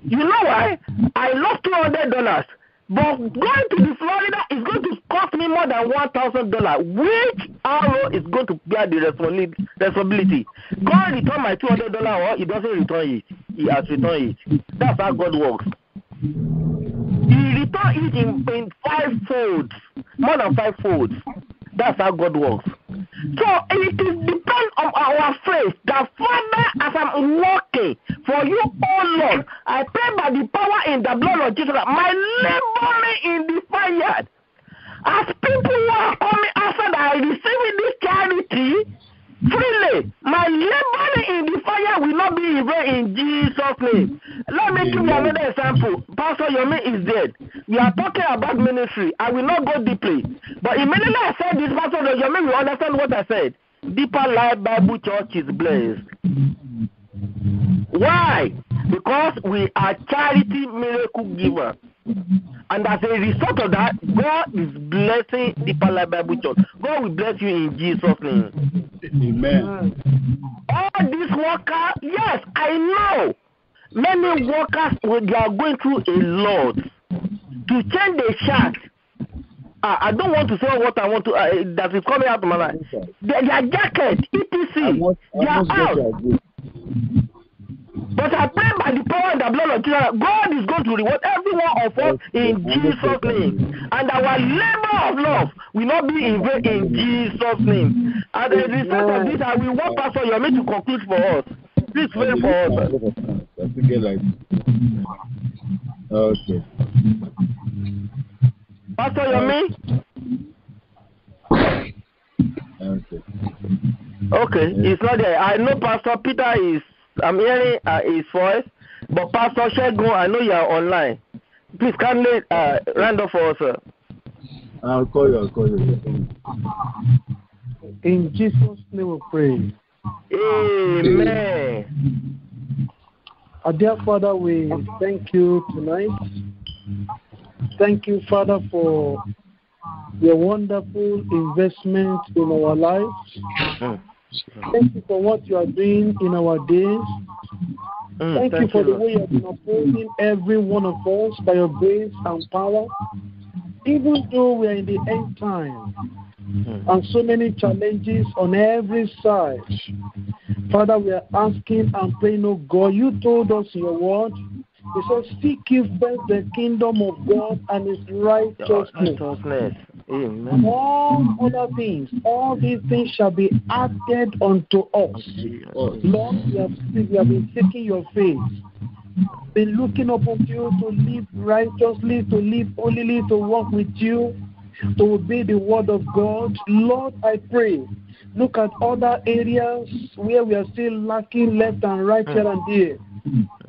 You know why? I lost two hundred dollars. But going to the Florida is going to cost me more than one thousand dollars, which arrow is going to bear the responsibility. God returned my two hundred dollars or he doesn't return it. He has returned it. That's how God works. He returned it in, in five folds, more than five folds. That's how God works. So it is depend on our faith. That Father, as I'm working for you, oh Lord, I pray by the power in the blood of Jesus, my laboring in the vineyard. As people who are coming after that receiving this charity freely, my laboring in the fire will not be in vain in Jesus' name. Let me give you another example. Pastor Yomi is dead. We are talking about ministry. I will not go deeply. But immediately I said this, Pastor Yomi will understand what I said. Deeper Life Bible Church is blessed. Why? Because we are charity miracle giver. And as a result of that, God is blessing Deeper Life Bible Church. God will bless you in Jesus' name. Amen. All these workers, yes, I know. Many workers, they are going through a lot. To change the shirt, uh, I don't want to say what I want to, uh, that is coming out of my mind. Their, their jacket, etc., they are out. But I pray by the power and the blood of Jesus, God is going to reward every one of us in Jesus' name. And our labor of love will not be in vain in Jesus' name. And as a result of this, I will want Pastor Yomi to conclude for us. Please pray for us. Okay. Pastor Yomi? Okay. Okay, he's not there. I know Pastor Peter is, I'm hearing uh, his voice, but Pastor Shegun, I know you are online. Please kindly uh, round up for us, sir. I'll call you. I'll call you. In Jesus' name we pray. Amen. Our dear Father, we thank you tonight. Thank you, Father, for your wonderful investment in our lives. Mm. Thank you for what you are doing in our days. Mm, Thank, you for the way you have been upholding every one of us by your grace and power. even though we are in the end time and so many challenges on every side, Father, we are asking and praying, oh God, you told us in your word, you said, Seek ye first the kingdom of God and his righteousness. Amen. All other things, all these things shall be added unto us. Lord, we have, we have been seeking your face, been looking upon you to live righteously, to live holily, to walk with you, to obey the word of God. Lord, I pray. Look at other areas where we are still lacking left and right here and there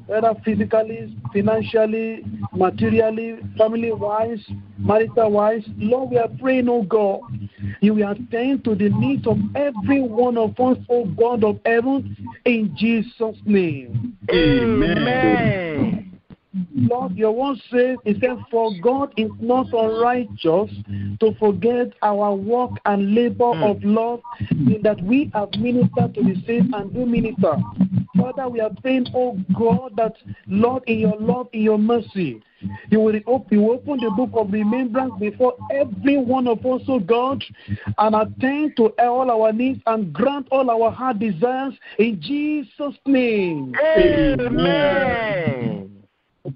whether physically, financially, materially, family wise, marital wise. Lord, we are praying, oh God, you will attend to the needs of every one of us, oh God of heaven, in Jesus' name. Amen. Lord, your word says, it says, For God is not unrighteous to forget our work and labor hmm. of love, in that we have ministered to the saints and do minister. Father, we are praying, oh God, that Lord, in your love, in your mercy, you will open, you will open the book of remembrance before every one of us, oh God, and attend to all our needs and grant all our heart desires in Jesus' name. Amen.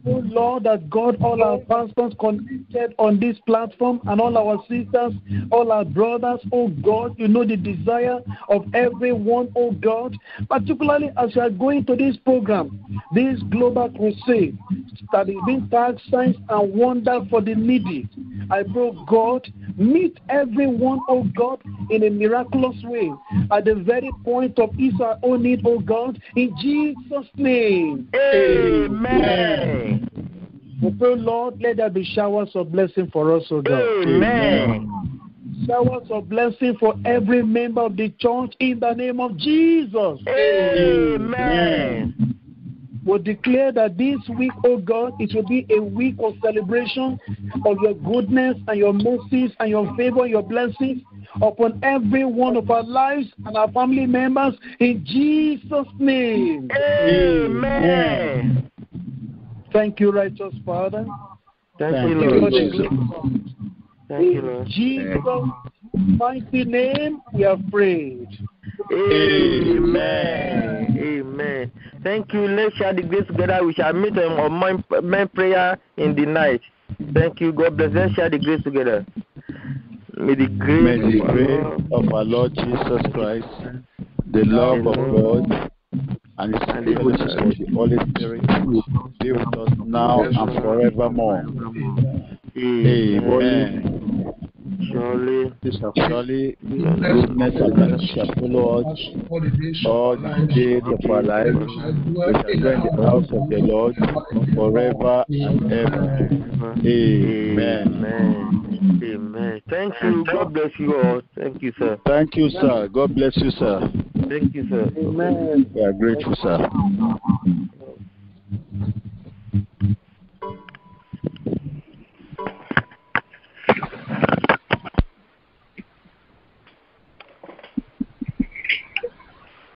Oh Lord, that God, all our pastors connected on this platform and all our sisters, all our brothers, oh God, you know the desire of everyone, oh God, particularly as we are going to this program, this global crusade that is being tagged signs and wonder for the needy. I pray, God, meet everyone, oh God, in a miraculous way at the very point of his or own need, oh God, in Jesus' name. Amen. We pray, Lord, let there be showers of blessing for us, O God. Amen. Showers of blessing for every member of the church in the name of Jesus. Amen. We declare that this week, oh God, it will be a week of celebration of your goodness and your mercies and your favor, your blessings upon every one of our lives and our family members in Jesus' name. Amen. Thank you, righteous Father. Thank you, Thank you Lord. the glory. Thank you, In Lord. Jesus' mighty name, we have prayed. Amen. Amen. Thank you. Let's share the grace together. We shall meet on my main prayer in the night. Thank you. God bless. Let's share the grace together. May the grace, May the of our grace of our Lord Jesus Christ, the love of God, and the sweet fellowship of the Holy Spirit be with us now and forevermore. Amen. Surely, Surely, goodness and mercy shall follow us all the days of our life. We shall dwell in the house of the Lord forever and ever. Amen. Amen. Amen. Thank you. God bless you all. Thank you, sir. Thank you, sir. God bless you, sir. Thank you, sir. Amen. We are grateful, sir.